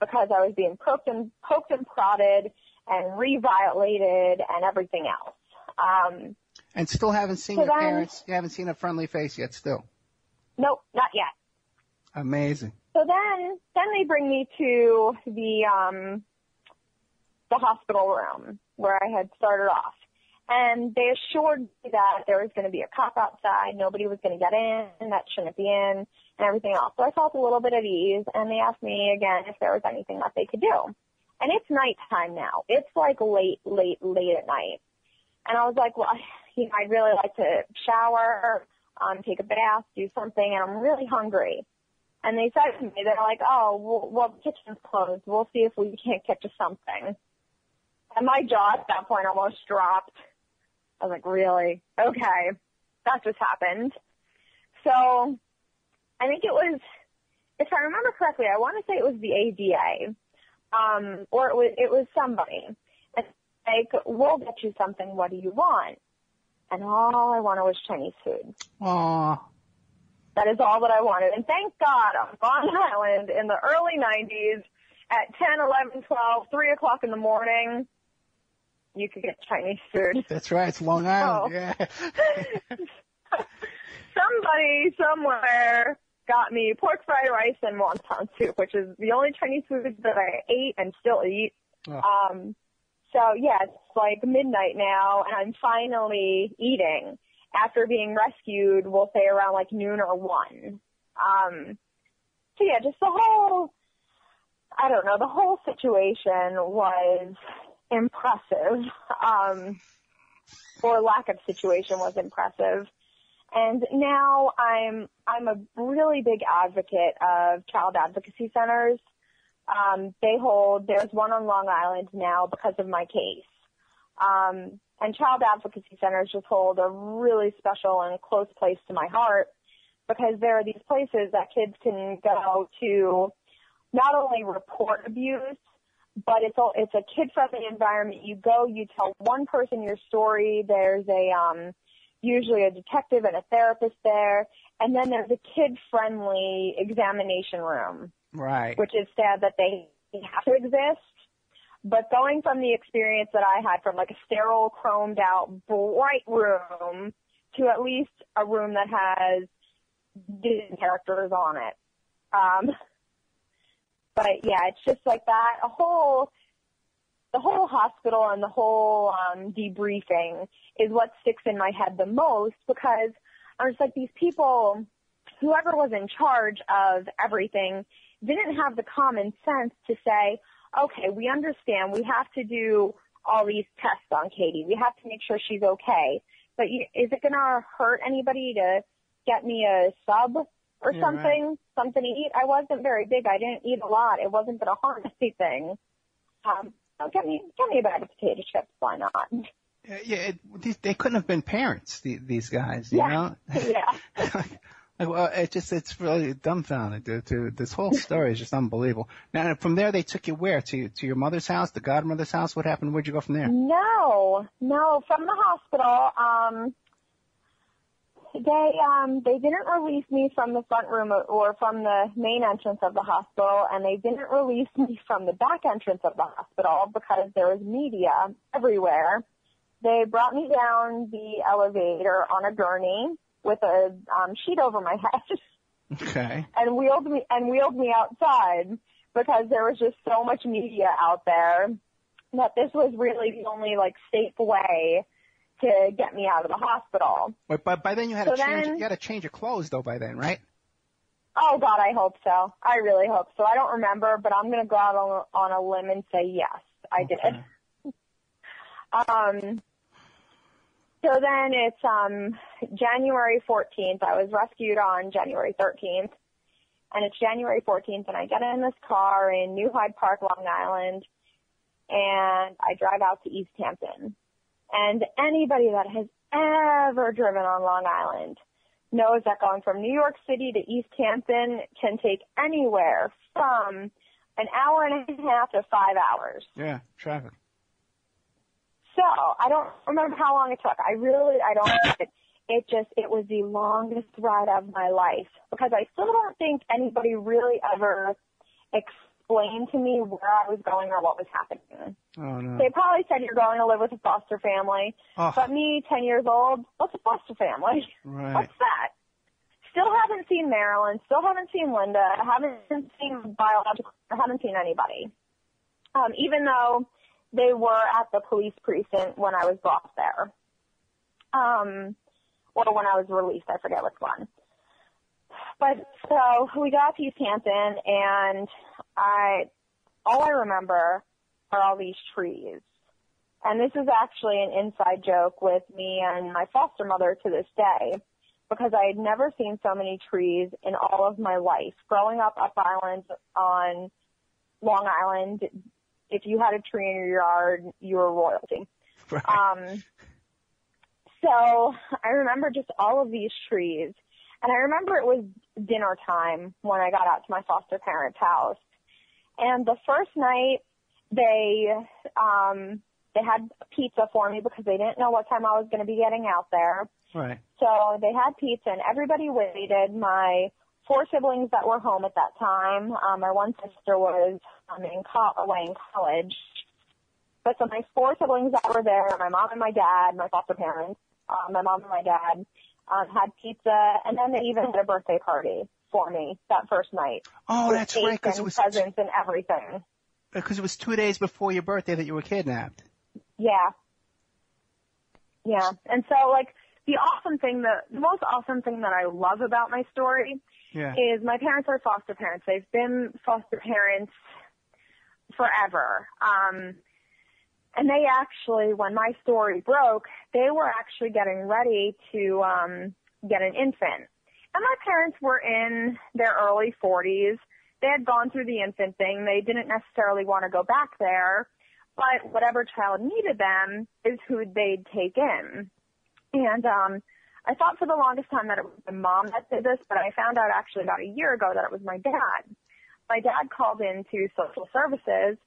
because I was being poked and poked and prodded and reviolated and everything else. Um, and still haven't seen so your then- parents. You haven't seen a friendly face yet. Still. nope, not yet. Amazing. So then, then they bring me to the um, the hospital room where I had started off, and they assured me that there was going to be a cop outside, nobody was going to get in, that shouldn't be in, and everything else. So I felt a little bit at ease, and they asked me again if there was anything that they could do. And it's nighttime now. It's like late, late, late at night. And I was like, well, <sighs> you know, I'd really like to shower, um, take a bath, do something, and I'm really hungry. And they said to me, they're like, oh, well, well, the kitchen's closed. We'll see if we can't get you something. And my jaw at that point almost dropped. I was like, really? Okay. That just happened. So I think it was, if I remember correctly, I want to say it was the ADA, um, or it was, it was somebody. And like, we'll get you something. What do you want? And all I wanted was Chinese food. Aw. That is all that I wanted. And thank God on Long Island in the early 90s at 10, 11, 12, 3 o'clock in the morning, you could get Chinese food. <laughs> That's right. It's Long Island. Oh. Yeah. <laughs> Somebody somewhere got me pork fried rice and wonton soup, which is the only Chinese food that I ate and still eat. Oh. Um, so yeah, it's like midnight now and I'm finally eating after being rescued, we'll say around like noon or one. Um, so yeah, just the whole, I don't know, the whole situation was impressive. Um, or lack of situation was impressive. And now I'm I'm a really big advocate of child advocacy centers. Um, they hold there's one on Long Island now because of my case. Um, and child advocacy centers just hold a really special and close place to my heart because there are these places that kids can go to not only report abuse, but it's a, it's a kid friendly environment. You go, you tell one person your story. There's a um, usually a detective and a therapist there, and then there's a kid-friendly examination room. Right. Which is sad that they have to exist. But going from the experience that I had from like a sterile, chromed out, bright room to at least a room that has Disney characters on it. Um, but yeah, it's just like that. A whole the whole hospital and the whole um, debriefing is what sticks in my head the most because I was like, these people, whoever was in charge of everything, didn't have the common sense to say, okay, we understand we have to do all these tests on Katie. We have to make sure she's okay. But is it going to hurt anybody to get me a sub or Yeah, something, right. something to eat? I wasn't very big. I didn't eat a lot. It wasn't going to harm <laughs> anything. Um, so get me, get me a bag of potato chips. Why not? Yeah, it, they couldn't have been parents. The, these guys, you Yeah. know. <laughs> yeah. <laughs> well, it just it's really dumbfounded. To, to this whole story is just unbelievable. Now, from there, they took you where? To to your mother's house, the godmother's house. What happened? Where'd you go from there? No, no, from the hospital. Um, they um they didn't release me from the front room or from the main entrance of the hospital, and they didn't release me from the back entrance of the hospital because there was media everywhere. They brought me down the elevator on a gurney with a um, sheet over my head. <laughs> Okay. and wheeled me and wheeled me outside because there was just so much media out there that this was really the only like safe way to get me out of the hospital. But by, by then you had So to change. then- you had to change your clothes though. By then, right? Oh God, I hope so. I really hope so. I don't remember, but I'm gonna go out on, on a limb and say yes, I did. <laughs> Um, so then it's um, January 14th. I was rescued on January 13th, and it's January 14th, and I get in this car in New Hyde Park, Long Island, and I drive out to East Hampton. And anybody that has ever driven on Long Island knows that going from New York City to East Hampton can take anywhere from an hour and a half to five hours. Yeah. Traffic. So I don't remember how long it took. I really, I don't. It, it just, it was the longest ride of my life because I still don't think anybody really ever explained to me where I was going or what was happening. Oh no. They probably said you're going to live with a foster family, Oh, but me, 10 years old, what's a foster family? right. What's that? Still haven't seen Marilyn. Still haven't seen Linda. Haven't seen biological. I haven't seen anybody. Um, even though they were at the police precinct when I was brought there, um, or when I was released. I forget which one. But so we got to East Hampton, and I all I remember are all these trees. And this is actually an inside joke with me and my foster mother to this day because I had never seen so many trees in all of my life. Growing up up island on Long Island, if you had a tree in your yard, you were royalty. <laughs> Right. Um, so I remember just all of these trees. And I remember it was dinner time when I got out to my foster parents' house. And the first night they um they had pizza for me because they didn't know what time I was going to be getting out there. right. So they had pizza and everybody waited. My four siblings that were home at that time, um, my one sister was um, in co- away in college. But so my four siblings that were there, my mom and my dad, my foster parents, uh, my mom and my dad, um, had pizza, and then they even had a birthday party for me that first night. Oh, that's right. Because it was presents and everything. because it was two days before your birthday that you were kidnapped. Yeah. Yeah. And so like the awesome thing, the, the most awesome thing that I love about my story Yeah. is my parents are foster parents. They've been foster parents forever. Um, and they actually, when my story broke, they were actually getting ready to um, get an infant. And my parents were in their early 40s. They had gone through the infant thing. They didn't necessarily want to go back there, but whatever child needed them is who they'd take in. And um, I thought for the longest time that it was the mom that did this, but I found out actually about a year ago that it was my dad. My dad called into social services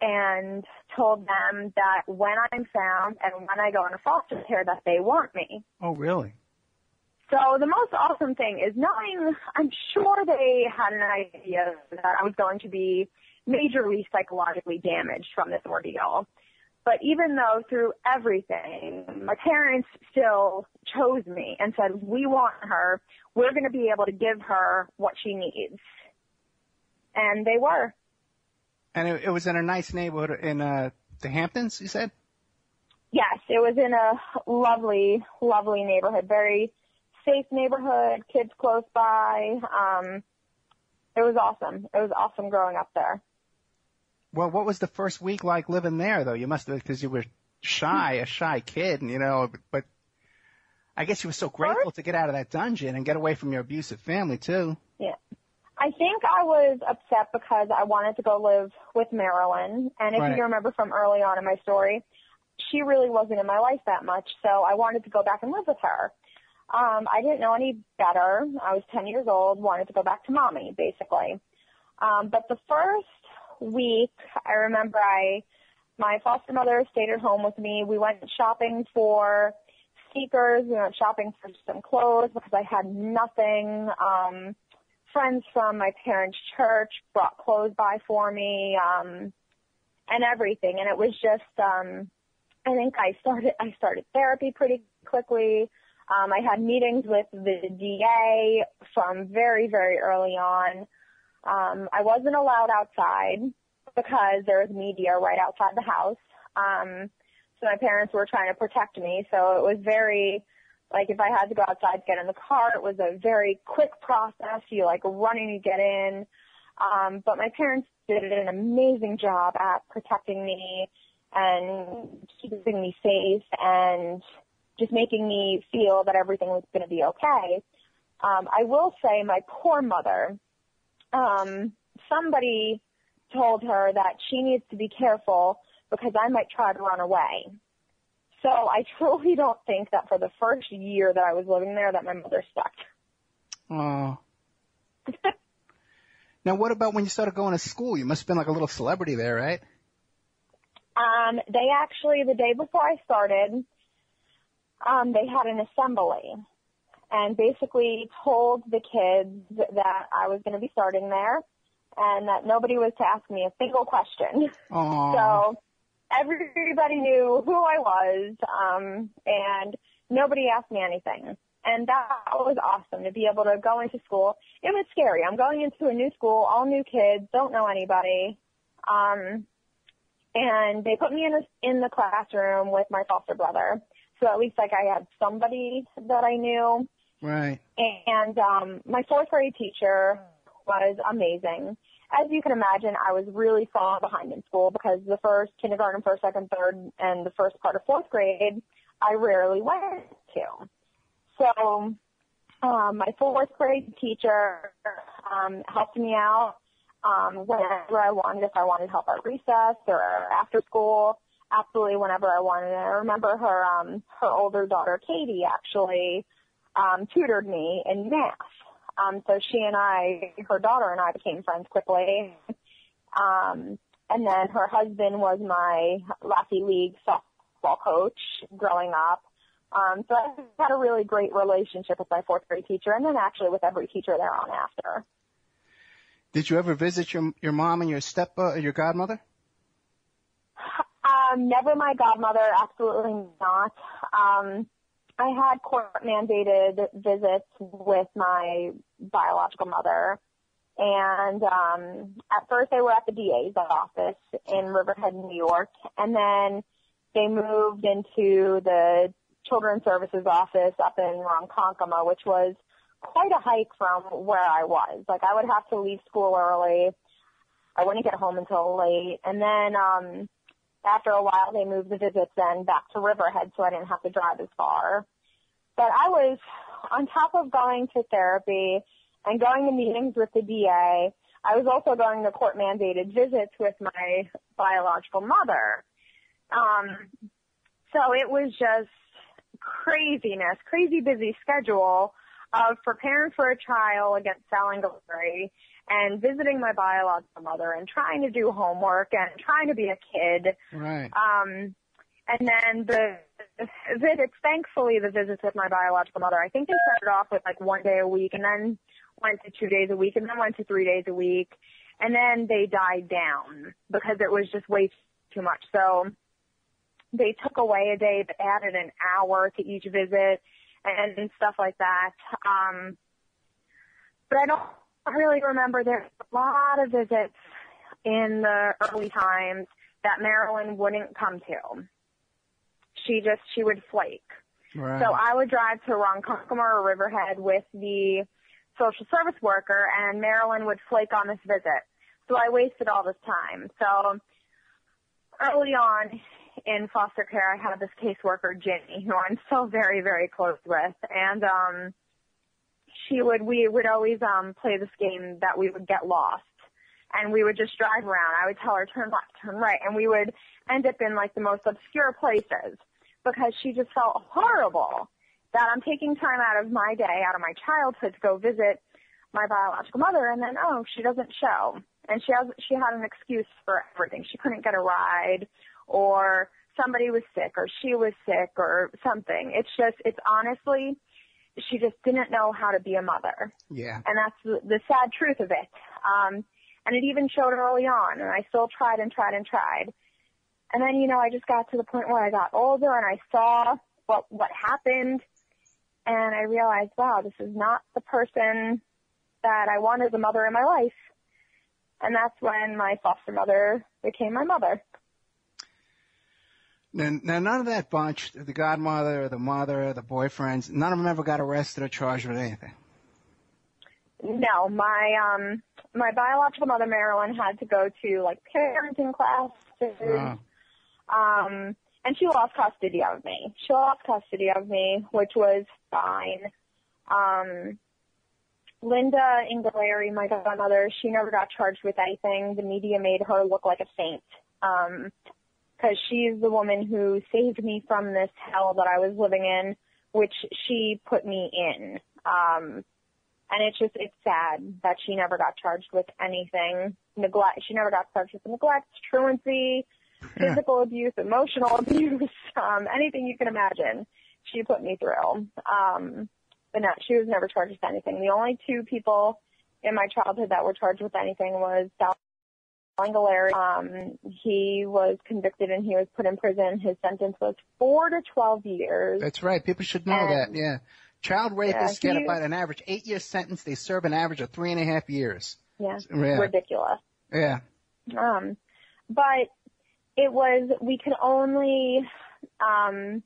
and told them that when I'm found and when I go into foster care that they want me. Oh, really? So the most awesome thing is knowing, I'm sure they had an idea that I was going to be majorly psychologically damaged from this ordeal. But even though through everything, my parents still chose me and said, we want her, we're going to be able to give her what she needs. And they were. And it, it was in a nice neighborhood in uh, the Hamptons, you said? Yes, it was in a lovely, lovely neighborhood, very safe neighborhood, kids close by. Um, it was awesome. It was awesome growing up there. Well, what was the first week like living there, though? You must have, because you were shy, a shy kid, and you know, but I guess you were so grateful to get out of that dungeon and get away from your abusive family, too. Yeah. I think I was upset because I wanted to go live with Marilyn. And if Right. you remember from early on in my story, she really wasn't in my life that much. So I wanted to go back and live with her. Um, I didn't know any better. I was 10 years old, wanted to go back to mommy, basically. Um, but the first week, I remember I, my foster mother stayed at home with me. We went shopping for sneakers. We went shopping for some clothes because I had nothing. Um, friends from my parents' church brought clothes by for me, um, and everything. And it was just, um, I think I started, I started therapy pretty quickly. Um, I had meetings with the DA from very, very early on. Um, I wasn't allowed outside because there was media right outside the house. Um, so my parents were trying to protect me. So it was very, like if I had to go outside to get in the car, it was a very quick process. You like running to get in. Um, but my parents did an amazing job at protecting me and keeping me safe and just making me feel that everything was going to be okay. Um, I will say my poor mother, um, somebody told her that she needs to be careful because I might try to run away. So I <laughs> truly don't think that for the first year that I was living there that my mother stuck. Oh. <laughs> now, what about when you started going to school? You must have been like a little celebrity there, right? Um, they actually, the day before I started, um, they had an assembly and basically told the kids that I was going to be starting there and that nobody was to ask me a single question. Oh. So everybody knew who I was, um, and nobody asked me anything. And that was awesome to be able to go into school. It was scary. I'm going into a new school, all new kids, don't know anybody. Um, and they put me in a, in the classroom with my foster brother. So at least like I had somebody that I knew. Right. And um, my fourth grade teacher was amazing. As you can imagine, I was really far behind in school because the first kindergarten, first, second, third, and the first part of fourth grade, I rarely went to. So um, my fourth grade teacher um, helped me out um, whenever I wanted, if I wanted help at recess or after school, absolutely whenever I wanted. I remember her um, her older daughter Katie actually um, tutored me in math. Um, so she and I, her daughter and I became friends quickly. Um, and then her husband was my Lassie League softball coach growing up. Um, so I had a really great relationship with my fourth grade teacher and then actually with every teacher there on after. Did you ever visit your your mom and your step uh, your godmother? Um, never my godmother, absolutely not. Um, I had court mandated visits with my biological mother. And um, at first they were at the DA's office in Riverhead, New York. And then they moved into the Children's Services office up in Ronkonkoma, which was quite a hike from where I was. Like I would have to leave school early. I wouldn't get home until late. And then um after a while they moved the visits then back to Riverhead so I didn't have to drive as far. But I was on top of going to therapy and going to meetings with the DA, I was also going to court mandated visits with my biological mother. Um, so it was just craziness, crazy busy schedule of preparing for a trial against Sal Inghilleri and visiting my biological mother and trying to do homework and trying to be a kid. Right. Um, and then the visits, thankfully the visits with my biological mother, I think they started off with like one day a week and then went to two days a week and then went to three days a week. And then they died down because it was just way too much. So they took away a day but added an hour to each visit and, and stuff like that. Um, but I don't really remember. There's a lot of visits in the early times that Marilyn wouldn't come to. She just, she would flake. Right. So I would drive to Ronkonkoma or Riverhead with the social service worker and Marilyn would flake on this visit. So I wasted all this time. So early on in foster care, I had this caseworker, Jenny, who I'm still very, very close with. And, um, she would, we would always, um, play this game that we would get lost and we would just drive around. I would tell her turn left, turn right, and we would end up in like the most obscure places because she just felt horrible that I'm taking time out of my day, out of my childhood to go visit my biological mother and then oh, she doesn't show. And she has she had an excuse for everything. She couldn't get a ride or somebody was sick or she was sick or something. It's just it's honestly she just didn't know how to be a mother. Yeah. And that's the, the sad truth of it. Um and it even showed early on and I still tried and tried and tried. And then, you know, I just got to the point where I got older and I saw what what happened and I realized, wow, this is not the person that I wanted as a mother in my life. And that's when my foster mother became my mother. Now, now, none of that bunch, the godmother, the mother, the boyfriends, none of them ever got arrested or charged with anything. No, my um my biological mother Marilyn had to go to like parenting classes. Wow. Um and she lost custody of me. She lost custody of me, which was fine. Um Linda Inghilleri, my godmother, she never got charged with anything. The media made her look like a saint. Um because she's the woman who saved me from this hell that I was living in, which she put me in. Um, and it's just, it's sad that she never got charged with anything. Neglect, she never got charged with neglect, truancy, <laughs> physical abuse, emotional abuse, um, anything you can imagine. She put me through. Um, but no, she was never charged with anything. The only two people in my childhood that were charged with anything was Sal Inghilleri, um, he was convicted and he was put in prison. His sentence was four to 12 years. That's right. People should know And- that. Yeah. Child rapists Yeah, get about an average eight year sentence. They serve an average of three and a half years. Yeah. Yeah. Ridiculous. Yeah. Um, but it was, we could only, um,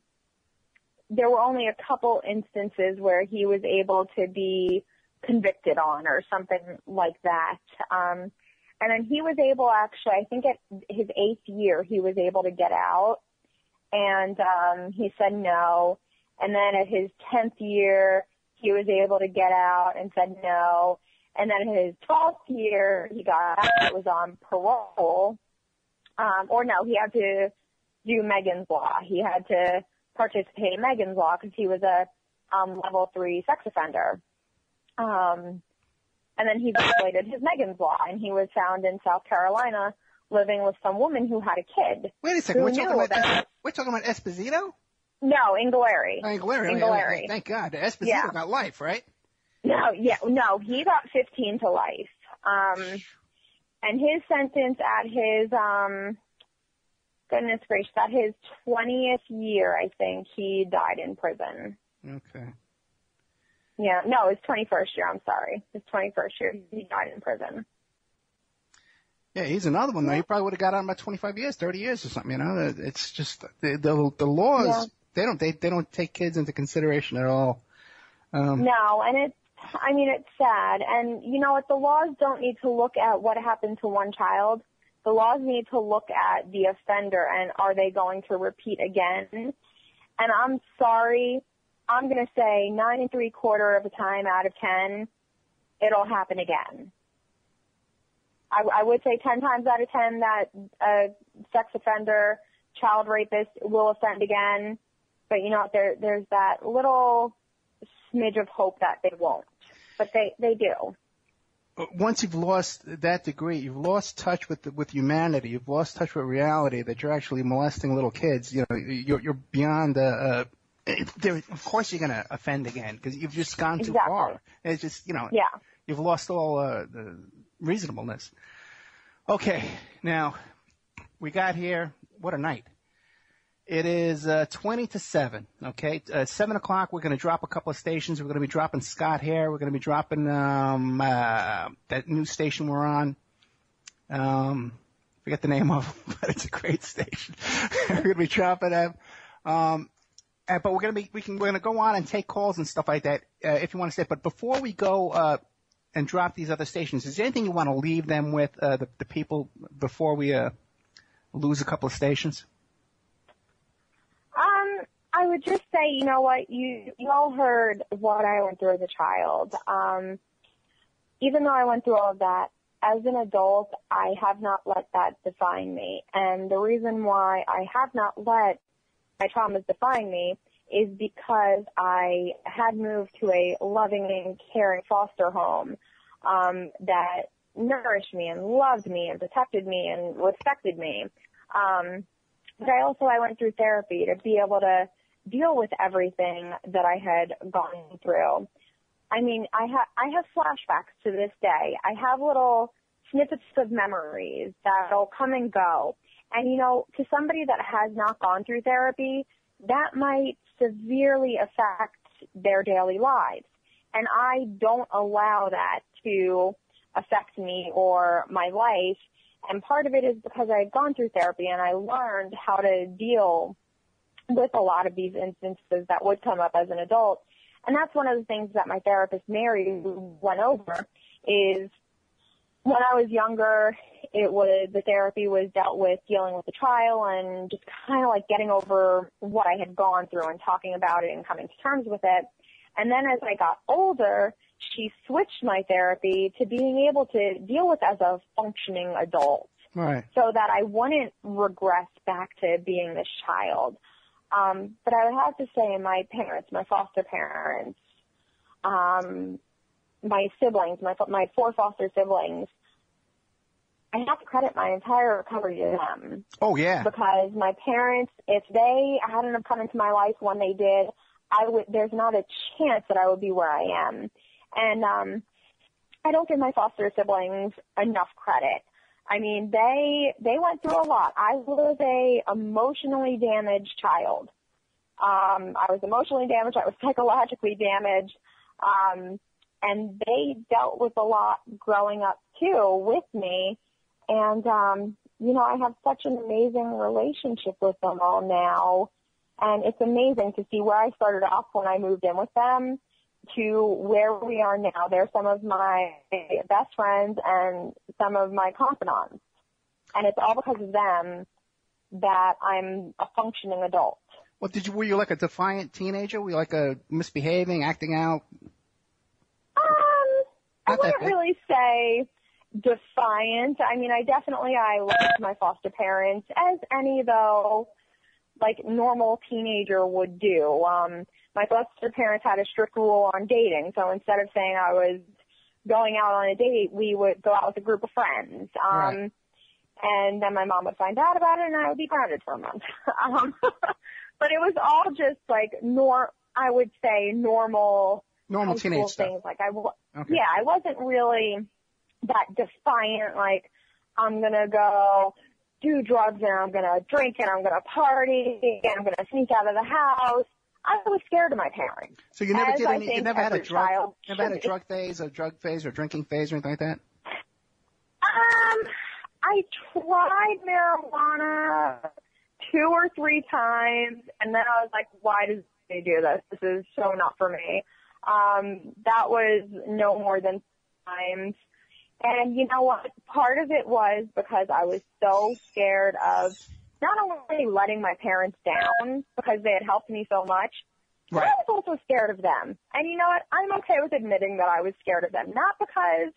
there were only a couple instances where he was able to be convicted on or something like that. Um, and then he was able actually, I think at his eighth year, he was able to get out and, um, he said no. And then at his 10th year, he was able to get out and said no. And then his 12th year, he got out, was on parole. Um, or no, he had to do Megan's Law. He had to participate in Megan's Law because he was a um, level three sex offender. Um, and then he violated his Megan's Law, and he was found in South Carolina living with some woman who had a kid. Wait a second. We're talking about that- we're talking about Esposito. No, Inghilleri. Inghilleri. Inghilleri. Thank God. Esposito Yeah. got life, right? No, yeah, no, he got 15 to life. Um, and his sentence at his, um, goodness gracious, at his 20th year, I think, he died in prison. Okay. Yeah, no, his 21st year, I'm sorry. His 21st year, he died in prison. Yeah, he's another one though. He probably would have got out in about 25 years, 30 years or something. You know, it's just the the, the laws. Yeah. They don't they they don't take kids into consideration at all. Um, No, and it's I mean, it's sad. And you know what? The laws don't need to look at what happened to one child. The laws need to look at the offender and are they going to repeat again? And I'm sorry, I'm going to say nine and three quarter of a time out of ten, it'll happen again. I, I would say ten times out of ten that a sex offender, child rapist will offend again. But you know, there there's that little smidge of hope that they won't, but they they do. Once you've lost that degree, you've lost touch with the, with humanity. You've lost touch with reality. That you're actually molesting little kids. You know, you're you're beyond. Uh, uh, there, of course, you're going to offend again because you've just gone too Exactly. far. It's just you know. Yeah. You've lost all uh, the reasonableness. Okay, now we got here. What a night! It is uh, 20 to 7. Okay, uh, 7 o'clock. We're going to drop a couple of stations. We're going to be dropping Scott here. We're going to be dropping um, uh, that new station we're on. Um, forget the name of, it, <laughs> but it's a great station. <laughs> we're going to be dropping them. Um, uh, but we're gonna be we can we're gonna go on and take calls and stuff like that uh, if you want to stay. But before we go uh, and drop these other stations, is there anything you want to leave them with uh, the the people before we lose a couple of stations? I would just say, you know what, you you all heard what I went through as a child. Um, even though I went through all of that, as an adult, I have not let that define me. And the reason why I have not let my traumas define me is because I had moved to a loving and caring foster home um, that nourished me and loved me and protected me and respected me. Um, but I also I went through therapy to be able to deal with everything that I had gone through. I mean, I have I have flashbacks to this day. I have little snippets of memories that'll come and go. And you know, to somebody that has not gone through therapy, that might severely affect their daily lives. And I don't allow that to affect me or my life. And part of it is because I've gone through therapy and I learned how to deal with a lot of these instances that would come up as an adult. And that's one of the things that my therapist Mary went over is when I was younger, it was the therapy was dealt with dealing with the trial and just kind of like getting over what I had gone through and talking about it and coming to terms with it. And then as I got older, she switched my therapy to being able to deal with as a functioning adult Right. so that I wouldn't regress back to being this child. Um, but I would have to say my parents, my foster parents, um, my siblings, my my four foster siblings, I have to credit my entire recovery to them Oh yeah. because my parents, if they hadn't have come into my life when they did, I would. There's not a chance that I would be where I am, and um, I don't give my foster siblings enough credit. I mean, they they went through a lot. I was a emotionally damaged child. Um, I was emotionally damaged. I was <laughs> psychologically damaged, um, and they dealt with a lot growing up too with me. And um, you know, I have such an amazing relationship with them all now, and it's amazing to see where I started off when I moved in with them to where we are now. They're some of my best friends and some of my confidants. And it's all because of them that I'm a functioning adult. Well, did you were you like a defiant teenager? Were you like a misbehaving, acting out? Um, I Not that wouldn't really say defiant. I mean, I definitely I loved my foster parents as any though like normal teenager would do. Um, my foster parents had a strict rule on dating, so instead of saying I was going out on a date, we would go out with a group of friends. Um, Right. and then my mom would find out about it and I would be grounded for a month. <laughs> um, but it was all just like nor, I would say normal Normal teenage stuff. things. Like I, wa- Okay. yeah, I wasn't really that defiant. Like I'm gonna go do drugs and I'm gonna drink and I'm gonna party and I'm gonna sneak out of the house. I was scared of my parents. So you never did any. You never had a drug. Never had a drug phase, or drug phase, or drinking phase, or anything like that. Um, I tried marijuana two or three times, and then I was like, "Why does they do this? This is so not for me." Um, that was no more than times. And you know what? Part of it was because I was so scared of not only letting my parents down because they had helped me so much, Right. I was also scared of them. And you know what? I'm okay with admitting that I was scared of them. Not because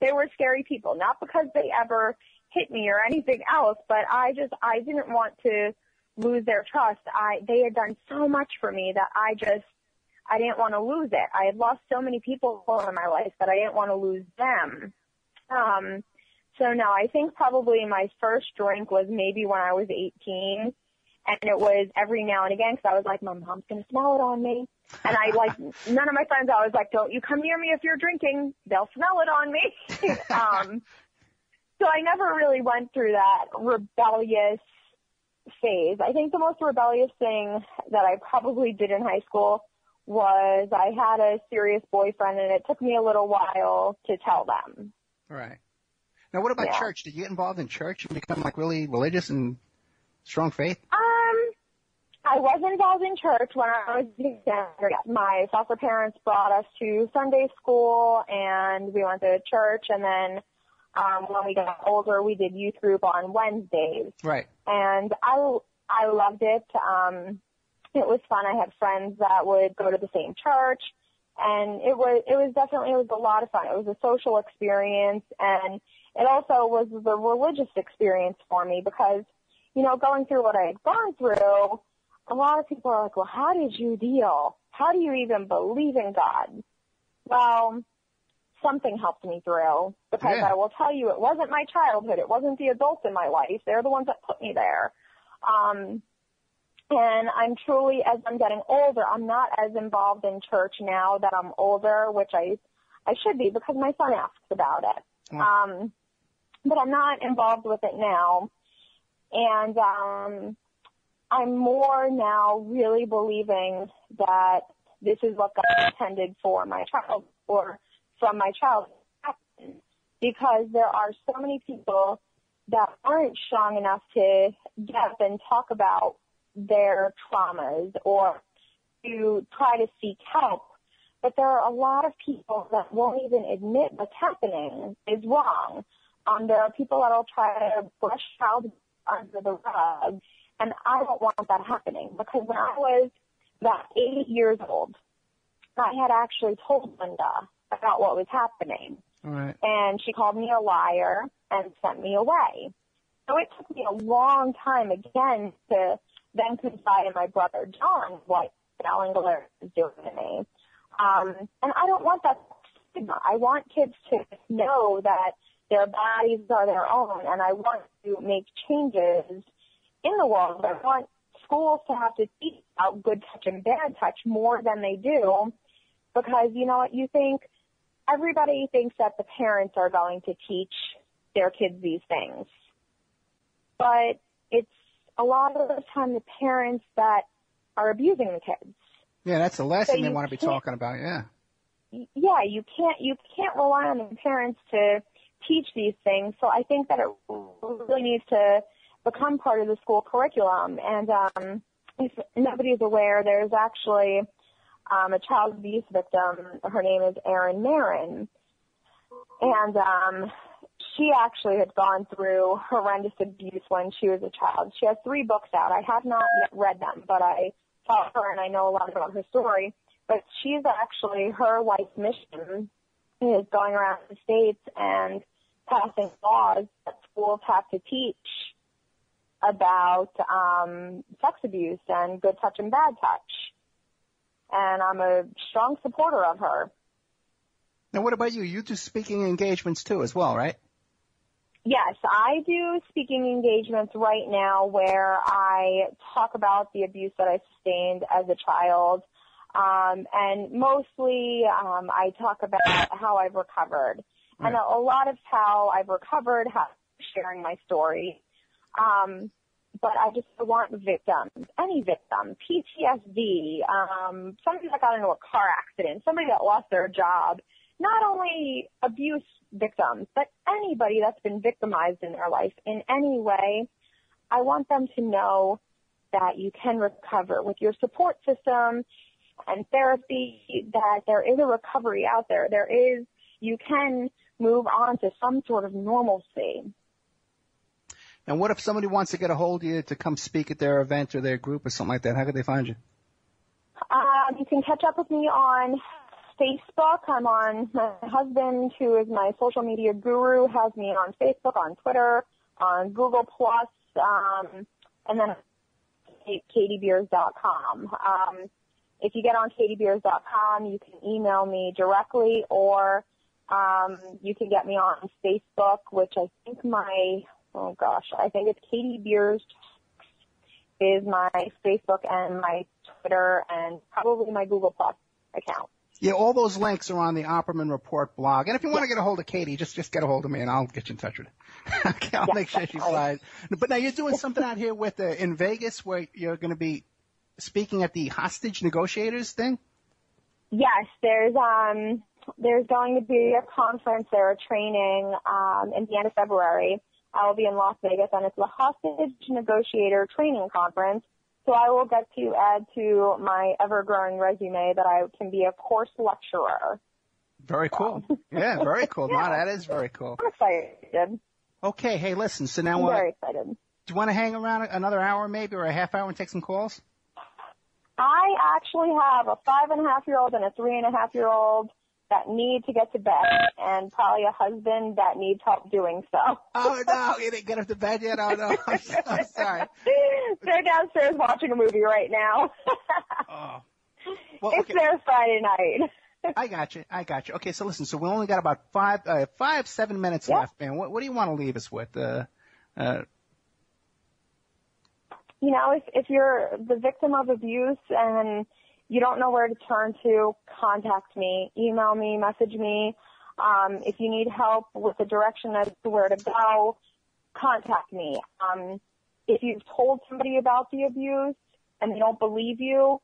they were scary people, not because they ever hit me or anything else, but I just, I didn't want to lose their trust. I, they had done so much for me that I just, I didn't want to lose it. I had lost so many people in my life that I didn't want to lose them. Um, so no, I think probably my first drink was maybe when I was 18 and it was every now and again because I was like, my mom's gonna smell it on me, and I like <laughs> none of my friends. I was like, don't you come near me if you're drinking; they'll smell it on me. <laughs> um, so I never really went through that rebellious phase. I think the most rebellious thing that I probably did in high school was I had a serious boyfriend, and it took me a little while to tell them. Right. Now, what about church? Did you get involved in church and become like really religious and strong faith? Um, I was involved in church when I was younger. My foster parents brought us to Sunday school, and we went to church. And then um, when we got older, we did youth group on Wednesdays, Right. and I I loved it. Um, it was fun. I had friends that would go to the same church, and it was it was definitely it was a lot of fun. It was a social experience, and it also was a religious experience for me because you know going through what I had gone through, a lot of people are like, well, how did you deal? How do you even believe in God? Well, something helped me through because Yeah. I will tell you, it wasn't my childhood. It wasn't the adults in my life. They're the ones that put me there. Um, and I'm truly, as I'm getting older, I'm not as involved in church now that I'm older, which I, I should be because my son asks about it. Wow. Um, but I'm not involved with it now. And, um, I'm more now really believing that this is what God intended for my child or from my child because there are so many people that aren't strong enough to get up and talk about their traumas or to try to seek help. But there are a lot of people that won't even admit what's happening is wrong. Um, there are people that will try to brush child under the rug, and I don't want that happening because when I was about eight years old, I had actually told Linda about what was happening right. and she called me a liar and sent me away. So it took me a long time again to then confide in my brother John what Ballinger is doing to me. Um, and I don't want that stigma. I want kids to know that their bodies are their own, and I want to make changes in the world. I want schools to have to teach about good touch and bad touch more than they do, because you know what? You think everybody thinks that the parents are going to teach their kids these things. But it's a lot of the time the parents that are abusing the kids. Yeah, that's the last So thing they want to be talking about. Yeah. Yeah, you can't you can't rely on the parents to teach these things. So I think that it really needs to become part of the school curriculum. And um, if nobody's aware, there's actually um, a child abuse victim. Her name is Erin Merryn, and um, she actually had gone through horrendous abuse when she was a child. She has three books out. I have not yet read them, but I saw her and I know a lot about her story. But she's actually her life's mission is going around the states and passing laws that schools have to teach about um, sex abuse and good touch and bad touch. And I'm a strong supporter of her. Now, what about you? You do speaking engagements too, as well, right? Yes, I do speaking engagements right now where I talk about the abuse that I sustained as a child. Um, and mostly um, I talk about how I've recovered. And a, a lot of how I've recovered, how sharing my story. Um, but I just want victims, any victim, PTSD, um, somebody that got into a car accident, somebody that lost their job, not only abuse victims, but anybody that's been victimized in their life in any way. I want them to know that you can recover with your support system. and therapy that there is a recovery out there. There is, you can move on to some sort of normalcy. And what if somebody wants to get a hold of you to come speak at their event or their group or something like that? How could they find you? Um, you can catch up with me on Facebook. I'm on my husband, who is my social media guru, has me on Facebook, on Twitter, on Google Plus, um, and then katiebeers.com. Um, if you get on katiebeers.com, you can email me directly, or um, you can get me on Facebook, which I think my oh gosh, I think it's Katie Beers is my Facebook and my Twitter and probably my Google Plus account. Yeah, all those links are on the Opperman Report blog. And if you want to get a hold of Katie, just just get a hold of me and I'll get you in touch with her. <laughs> okay, I'll make sure she flies. But now you're doing something out here with uh, in Vegas where you're going to be speaking at the hostage negotiators thing. Yes, there's um there's going to be a conference there, a training um, in the end of February. I will be in Las Vegas, and it's the hostage negotiator training conference. So I will get to add to my ever-growing resume that I can be a course lecturer. Very cool. Yeah, very cool. <laughs> yeah. No, that is very cool. I'm excited. Okay, hey, listen. So now, I'm uh, very excited. Do you want to hang around another hour, maybe, or a half hour, and take some calls? I actually have a five and a half year old and a three and a half year old that need to get to bed and probably a husband that needs help doing so. <laughs> oh no, you didn't get up to bed yet? Oh no, <laughs> I'm, so, I'm sorry. They're downstairs watching a movie right now. <laughs> oh. Well, it's okay. their Friday night. I got you. I got you. Okay, so listen. So we only got about five, uh, five, seven minutes yep. left, man. What, what do you want to leave us with? Uh, uh, you know, if if you're the victim of abuse and you don't know where to turn to, contact me, email me, message me. Um, if you need help with the direction as to where to go, contact me. Um, if you've told somebody about the abuse and they don't believe you,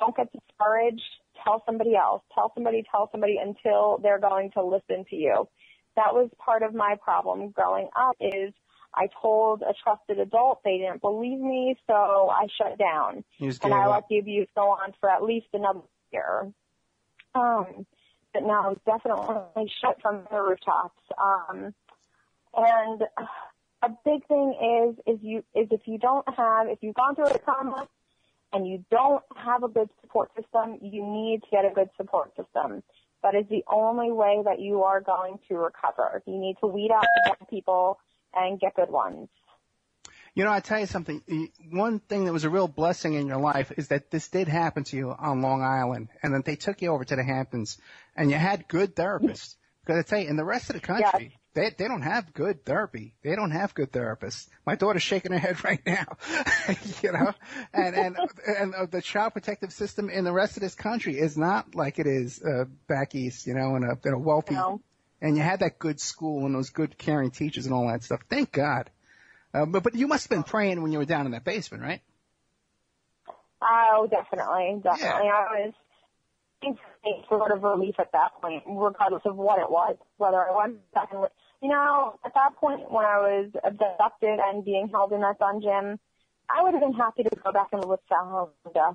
don't get discouraged. Tell somebody else. Tell somebody, tell somebody until they're going to listen to you. That was part of my problem growing up is I told a trusted adult. They didn't believe me, so I shut down. And I let the abuse go on for at least another year. Um, but now I'm definitely shut from the rooftops. Um, and a big thing is, is you, is if you don't have, if you've gone through a trauma and you don't have a good support system, you need to get a good support system. That is the only way that you are going to recover. You need to weed out the people and get good ones. You know, I tell you something. One thing that was a real blessing in your life is that this did happen to you on Long Island, and then they took you over to the Hamptons, and you had good therapists. Because I tell you, in the rest of the country, yes. they they don't have good therapy. They don't have good therapists. My daughter's shaking her head <laughs> right now. <laughs> you know, and and and the child protective system in the rest of this country is not like it is uh, back east. You know, in a in a wealthy no and you had that good school and those good caring teachers and all that stuff. Thank God. Uh, but but you must have been praying when you were down in that basement, right? Oh, definitely, definitely. Yeah. I was in sort of relief at that point, regardless of what it was, whether I went back and, you know, at that point when I was abducted and being held in that dungeon, I would have been happy to go back and live with Sound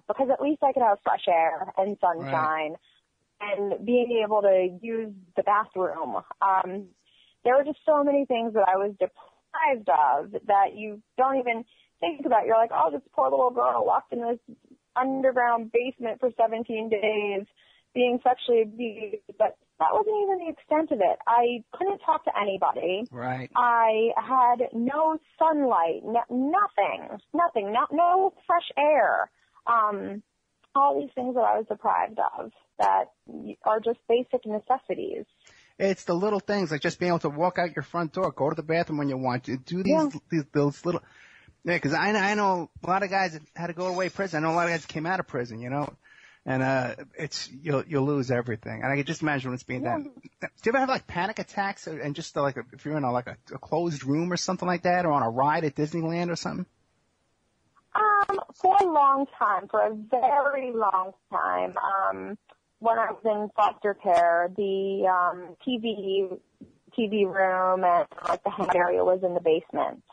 because at least I could have fresh air and sunshine. Right and being able to use the bathroom. Um, there were just so many things that I was deprived of that you don't even think about. You're like, oh, this poor little girl locked in this underground basement for 17 days being sexually abused, but that wasn't even the extent of it. I couldn't talk to anybody. Right. I had no sunlight, no, nothing, nothing, no, no fresh air. Um, all these things that I was deprived of that are just basic necessities. It's the little things like just being able to walk out your front door, go to the bathroom when you want to, do these, yeah. these those little. Yeah, because I I know a lot of guys that had to go away prison. I know a lot of guys came out of prison, you know, and uh, it's you'll you'll lose everything. And I can just imagine when it's being yeah. done. Do you ever have like panic attacks and just like a, if you're in a, like a, a closed room or something like that, or on a ride at Disneyland or something? Um, for a long time, for a very long time. Um, when I was in foster care, the um, TV TV room and like the hang area was in the basement.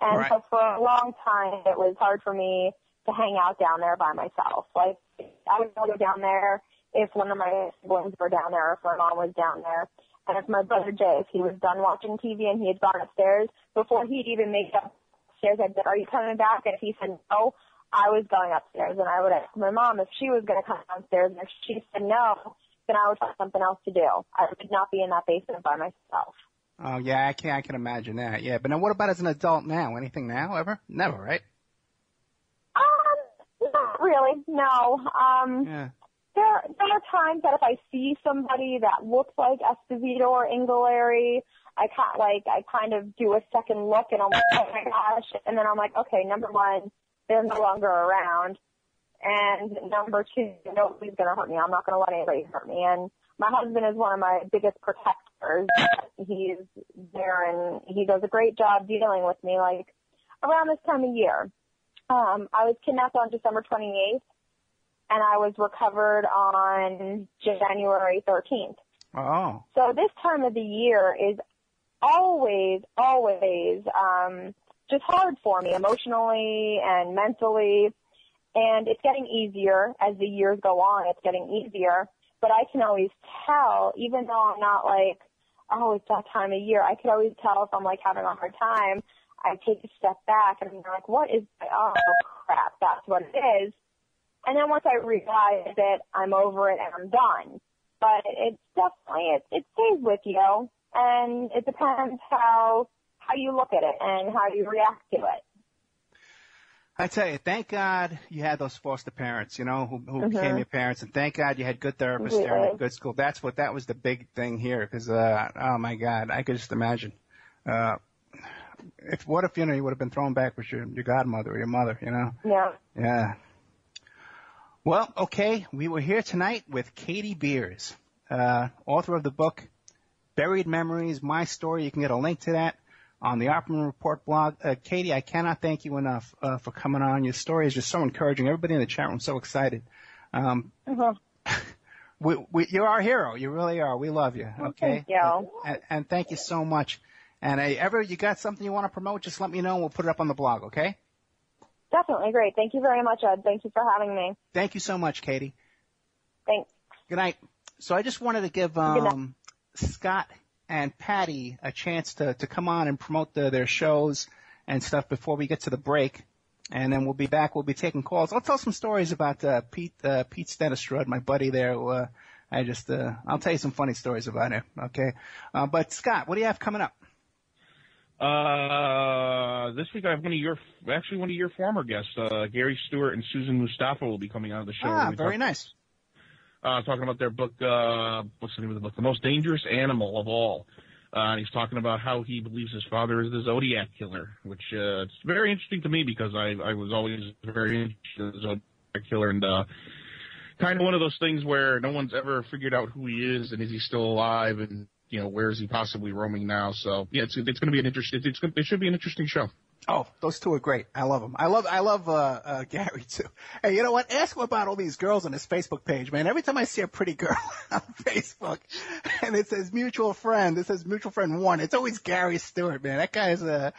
And right. so for a long time, it was hard for me to hang out down there by myself. Like I would go down there if one of my siblings were down there, or if my mom was down there. And if my brother Jay, if he was done watching TV and he had gone upstairs, before he'd even make it upstairs, I'd be like, are you coming back? And if he said no, I was going upstairs and I would ask my mom if she was going to come downstairs. And if she said no, then I would find something else to do. I would not be in that basement by myself. Oh yeah, I can I can imagine that. Yeah, but now what about as an adult now? Anything now? Ever? Never, right? Um, not really. No. Um, Yeah. there there are times that if I see somebody that looks like Esposito or Inghilleri, I kind like I kind of do a second look and I'm like, oh my gosh, and then I'm like, okay, number one, they're no longer around, and number two, nobody's gonna hurt me. I'm not gonna let anybody hurt me. And my husband is one of my biggest protectors. He's there and he does a great job dealing with me. Like around this time of year, um, I was kidnapped on December 28th and I was recovered on January 13th. Oh. So this time of the year is always, always, um, just hard for me emotionally and mentally. And it's getting easier as the years go on. It's getting easier, but I can always tell, even though I'm not like, oh, it's that time of year. I could always tell if I'm like having a hard time. I take a step back and I'm like, what is, oh crap, that's what it is. And then once I realize it, I'm over it and I'm done. But it's definitely, it, it stays with you and it depends how, how you look at it and how you react to it. I tell you, thank God you had those foster parents, you know, who, who Mhm. became your parents, and thank God you had good therapists there and a good school. That's what that was the big thing here, because uh, oh my God, I could just imagine. Uh, if what if you know you would have been thrown back with your your godmother or your mother, you know? Yeah. Yeah. Well, okay, we were here tonight with Katie Beers, uh, author of the book Buried Memories, My Story. You can get a link to that on the Opperman Report blog. Uh, Katie, I cannot thank you enough uh, for coming on. Your story is just so encouraging. Everybody in the chat room is so excited. Um, Mhm. <laughs> we, we, you're our hero. You really are. We love you. Okay. Thank you. And, and thank you so much. And uh, ever you got something you want to promote, just let me know and we'll put it up on the blog. Okay. Definitely great. Thank you very much, Ed. Thank you for having me. Thank you so much, Katie. Thanks. Good night. So I just wanted to give um, Scott and Patty a chance to, to come on and promote the, their shows and stuff before we get to the break. And then we'll be back. We'll be taking calls. I'll tell some stories about uh, Pete uh, Pete Stenistrud, my buddy there. Who, uh, I just uh, I'll tell you some funny stories about him. Okay. Uh, but Scott, what do you have coming up? Uh, this week I have one of your, actually one of your former guests, uh, Gary Stewart and Susan Mustafa will be coming on the show. ah, very talk- nice. Uh, talking about their book, uh, what's the name of the book? The Most Dangerous Animal of All. Uh, and he's talking about how he believes his father is the Zodiac Killer, which, uh, it's very interesting to me because I, I was always very interested in the Zodiac Killer and, uh, kind of one of those things where no one's ever figured out who he is and is he still alive and, you know, where is he possibly roaming now? So, yeah, it's, it's going to be an interesting, it's, gonna, it should be an interesting show. Oh, those two are great. I love them. I love I love uh, uh, Gary too. Hey, you know what? Ask him about all these girls on his Facebook page, man. Every time I see a pretty girl <laughs> on Facebook, and it says mutual friend, it says mutual friend one. It's always Gary Stewart, man. That guy's uh,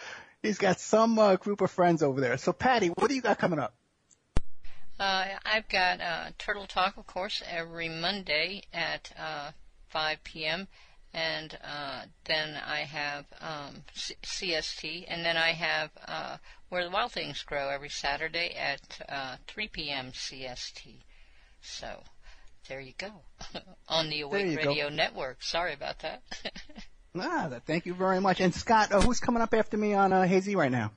he's got some uh, group of friends over there. So, Patty, what do you got coming up? Uh, I've got uh, Turtle Talk, of course, every Monday at uh, 5 p.m. And uh, then I have um, C- CST, and then I have uh, Where the Wild Things Grow every Saturday at uh, 3 p.m. CST. So there you go <laughs> on the you Awake go. Radio Network. Sorry about that. <laughs> Ah, thank you very much. And Scott, uh, who's coming up after me on uh, Hazy right now?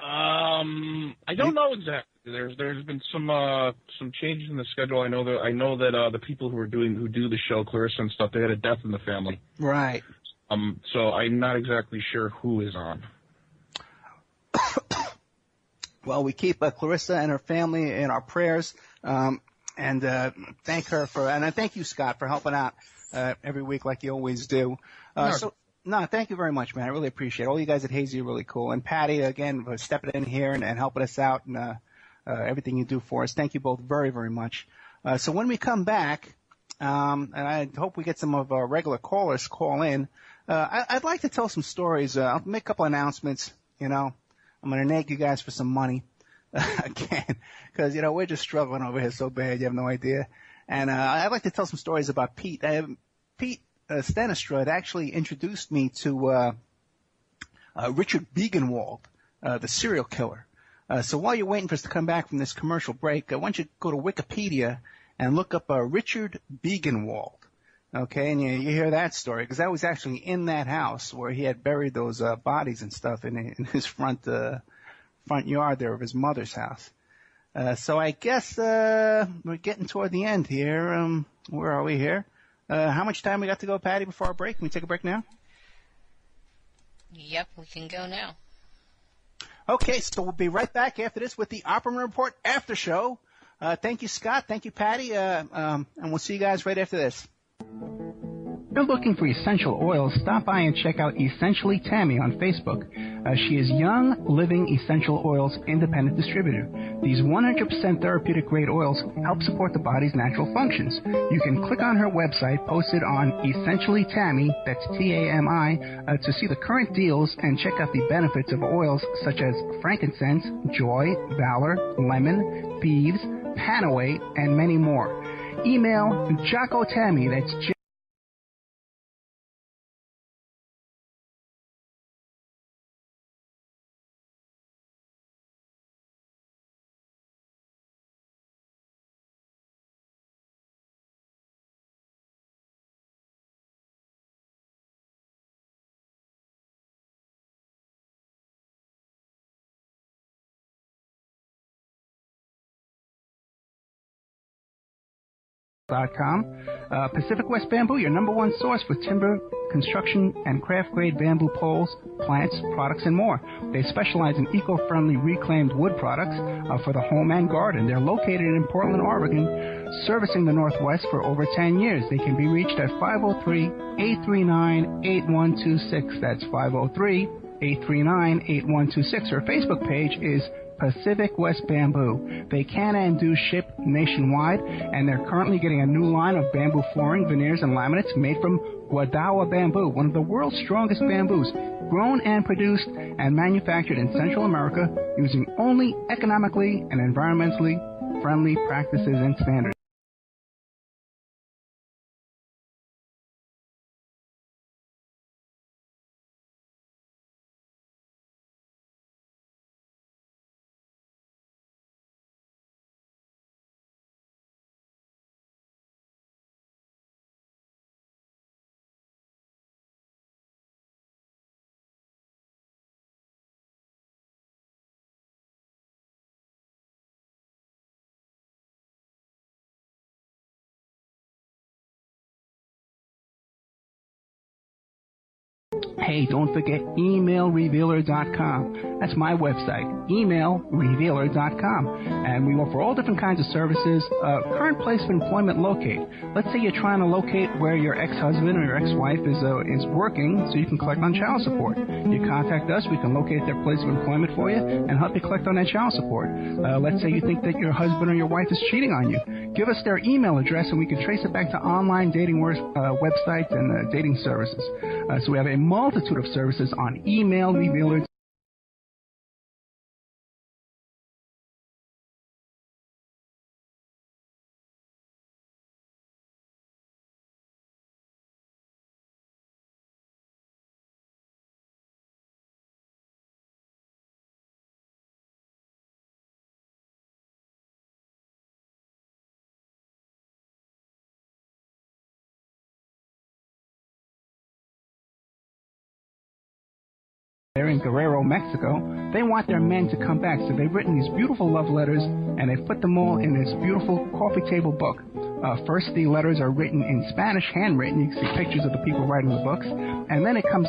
Um, I don't know exactly. There's there's been some uh some changes in the schedule. I know that I know that uh the people who are doing who do the show, Clarissa and stuff, they had a death in the family. Right. Um, so I'm not exactly sure who is on. <coughs> Well, we keep uh, Clarissa and her family in our prayers, um, and uh, thank her for, and I thank you, Scott, for helping out uh, every week like you always do. Uh, No. so, no, thank you very much, man. I really appreciate it. All you guys at Hazy are really cool, and Patty again for stepping in here and, and helping us out and uh, uh, everything you do for us. Thank you both very, very much. Uh, so when we come back, um, and I hope we get some of our regular callers call in. Uh, I, I'd like to tell some stories. Uh, I'll make a couple announcements. You know, I'm going to nag you guys for some money. <laughs> again, because you know we're just struggling over here so bad. You have no idea. And uh, I'd like to tell some stories about Pete. Pete uh, actually introduced me to uh, uh, Richard Biegenwald, uh, the serial killer. Uh, so while you're waiting for us to come back from this commercial break, I want you go to Wikipedia and look up uh, Richard Biegenwald. Okay, and you, you hear that story because I was actually in that house where he had buried those uh, bodies and stuff in, in his front uh, front yard there of his mother's house. Uh, so I guess uh, we're getting toward the end here. Um, where are we here? Uh, how much time we got to go, Patty, before our break? Can we take a break now? Yep, we can go now. Okay, so we'll be right back after this with the Opperman Report after show. Uh, thank you, Scott. Thank you, Patty. Uh, um, and we'll see you guys right after this you're looking for essential oils, stop by and check out Essentially Tami on Facebook. Uh, she is Young Living Essential Oils Independent Distributor. These 100% therapeutic grade oils help support the body's natural functions. You can click on her website posted on Essentially Tami, that's T-A-M-I, uh, to see the current deals and check out the benefits of oils such as frankincense, joy, valor, lemon, thieves, PanAway, and many more. Email Jocatami, that's J- Uh, Pacific West Bamboo, your number one source for timber, construction, and craft grade bamboo poles, plants, products, and more. They specialize in eco friendly reclaimed wood products uh, for the home and garden. They're located in Portland, Oregon, servicing the Northwest for over 10 years. They can be reached at 503 839 8126. That's 503 839 8126. Her Facebook page is Pacific West Bamboo. They can and do ship nationwide, and they're currently getting a new line of bamboo flooring, veneers, and laminates made from Guadua bamboo, one of the world's strongest bamboos, grown and produced and manufactured in Central America using only economically and environmentally friendly practices and standards. Hey, don't forget emailrevealer.com. That's my website, emailrevealer.com. And we offer all different kinds of services. Uh, current place of employment locate. Let's say you're trying to locate where your ex-husband or your ex-wife is uh, is working so you can collect on child support. You contact us, we can locate their place of employment for you and help you collect on that child support. Uh, let's say you think that your husband or your wife is cheating on you. Give us their email address and we can trace it back to online dating uh, websites and uh, dating services. Uh, so we have a multitude of services on email, They're in Guerrero, Mexico. They want their men to come back, so they've written these beautiful love letters and they've put them all in this beautiful coffee table book. Uh, first, the letters are written in Spanish, handwritten. You can see pictures of the people writing the books, and then it comes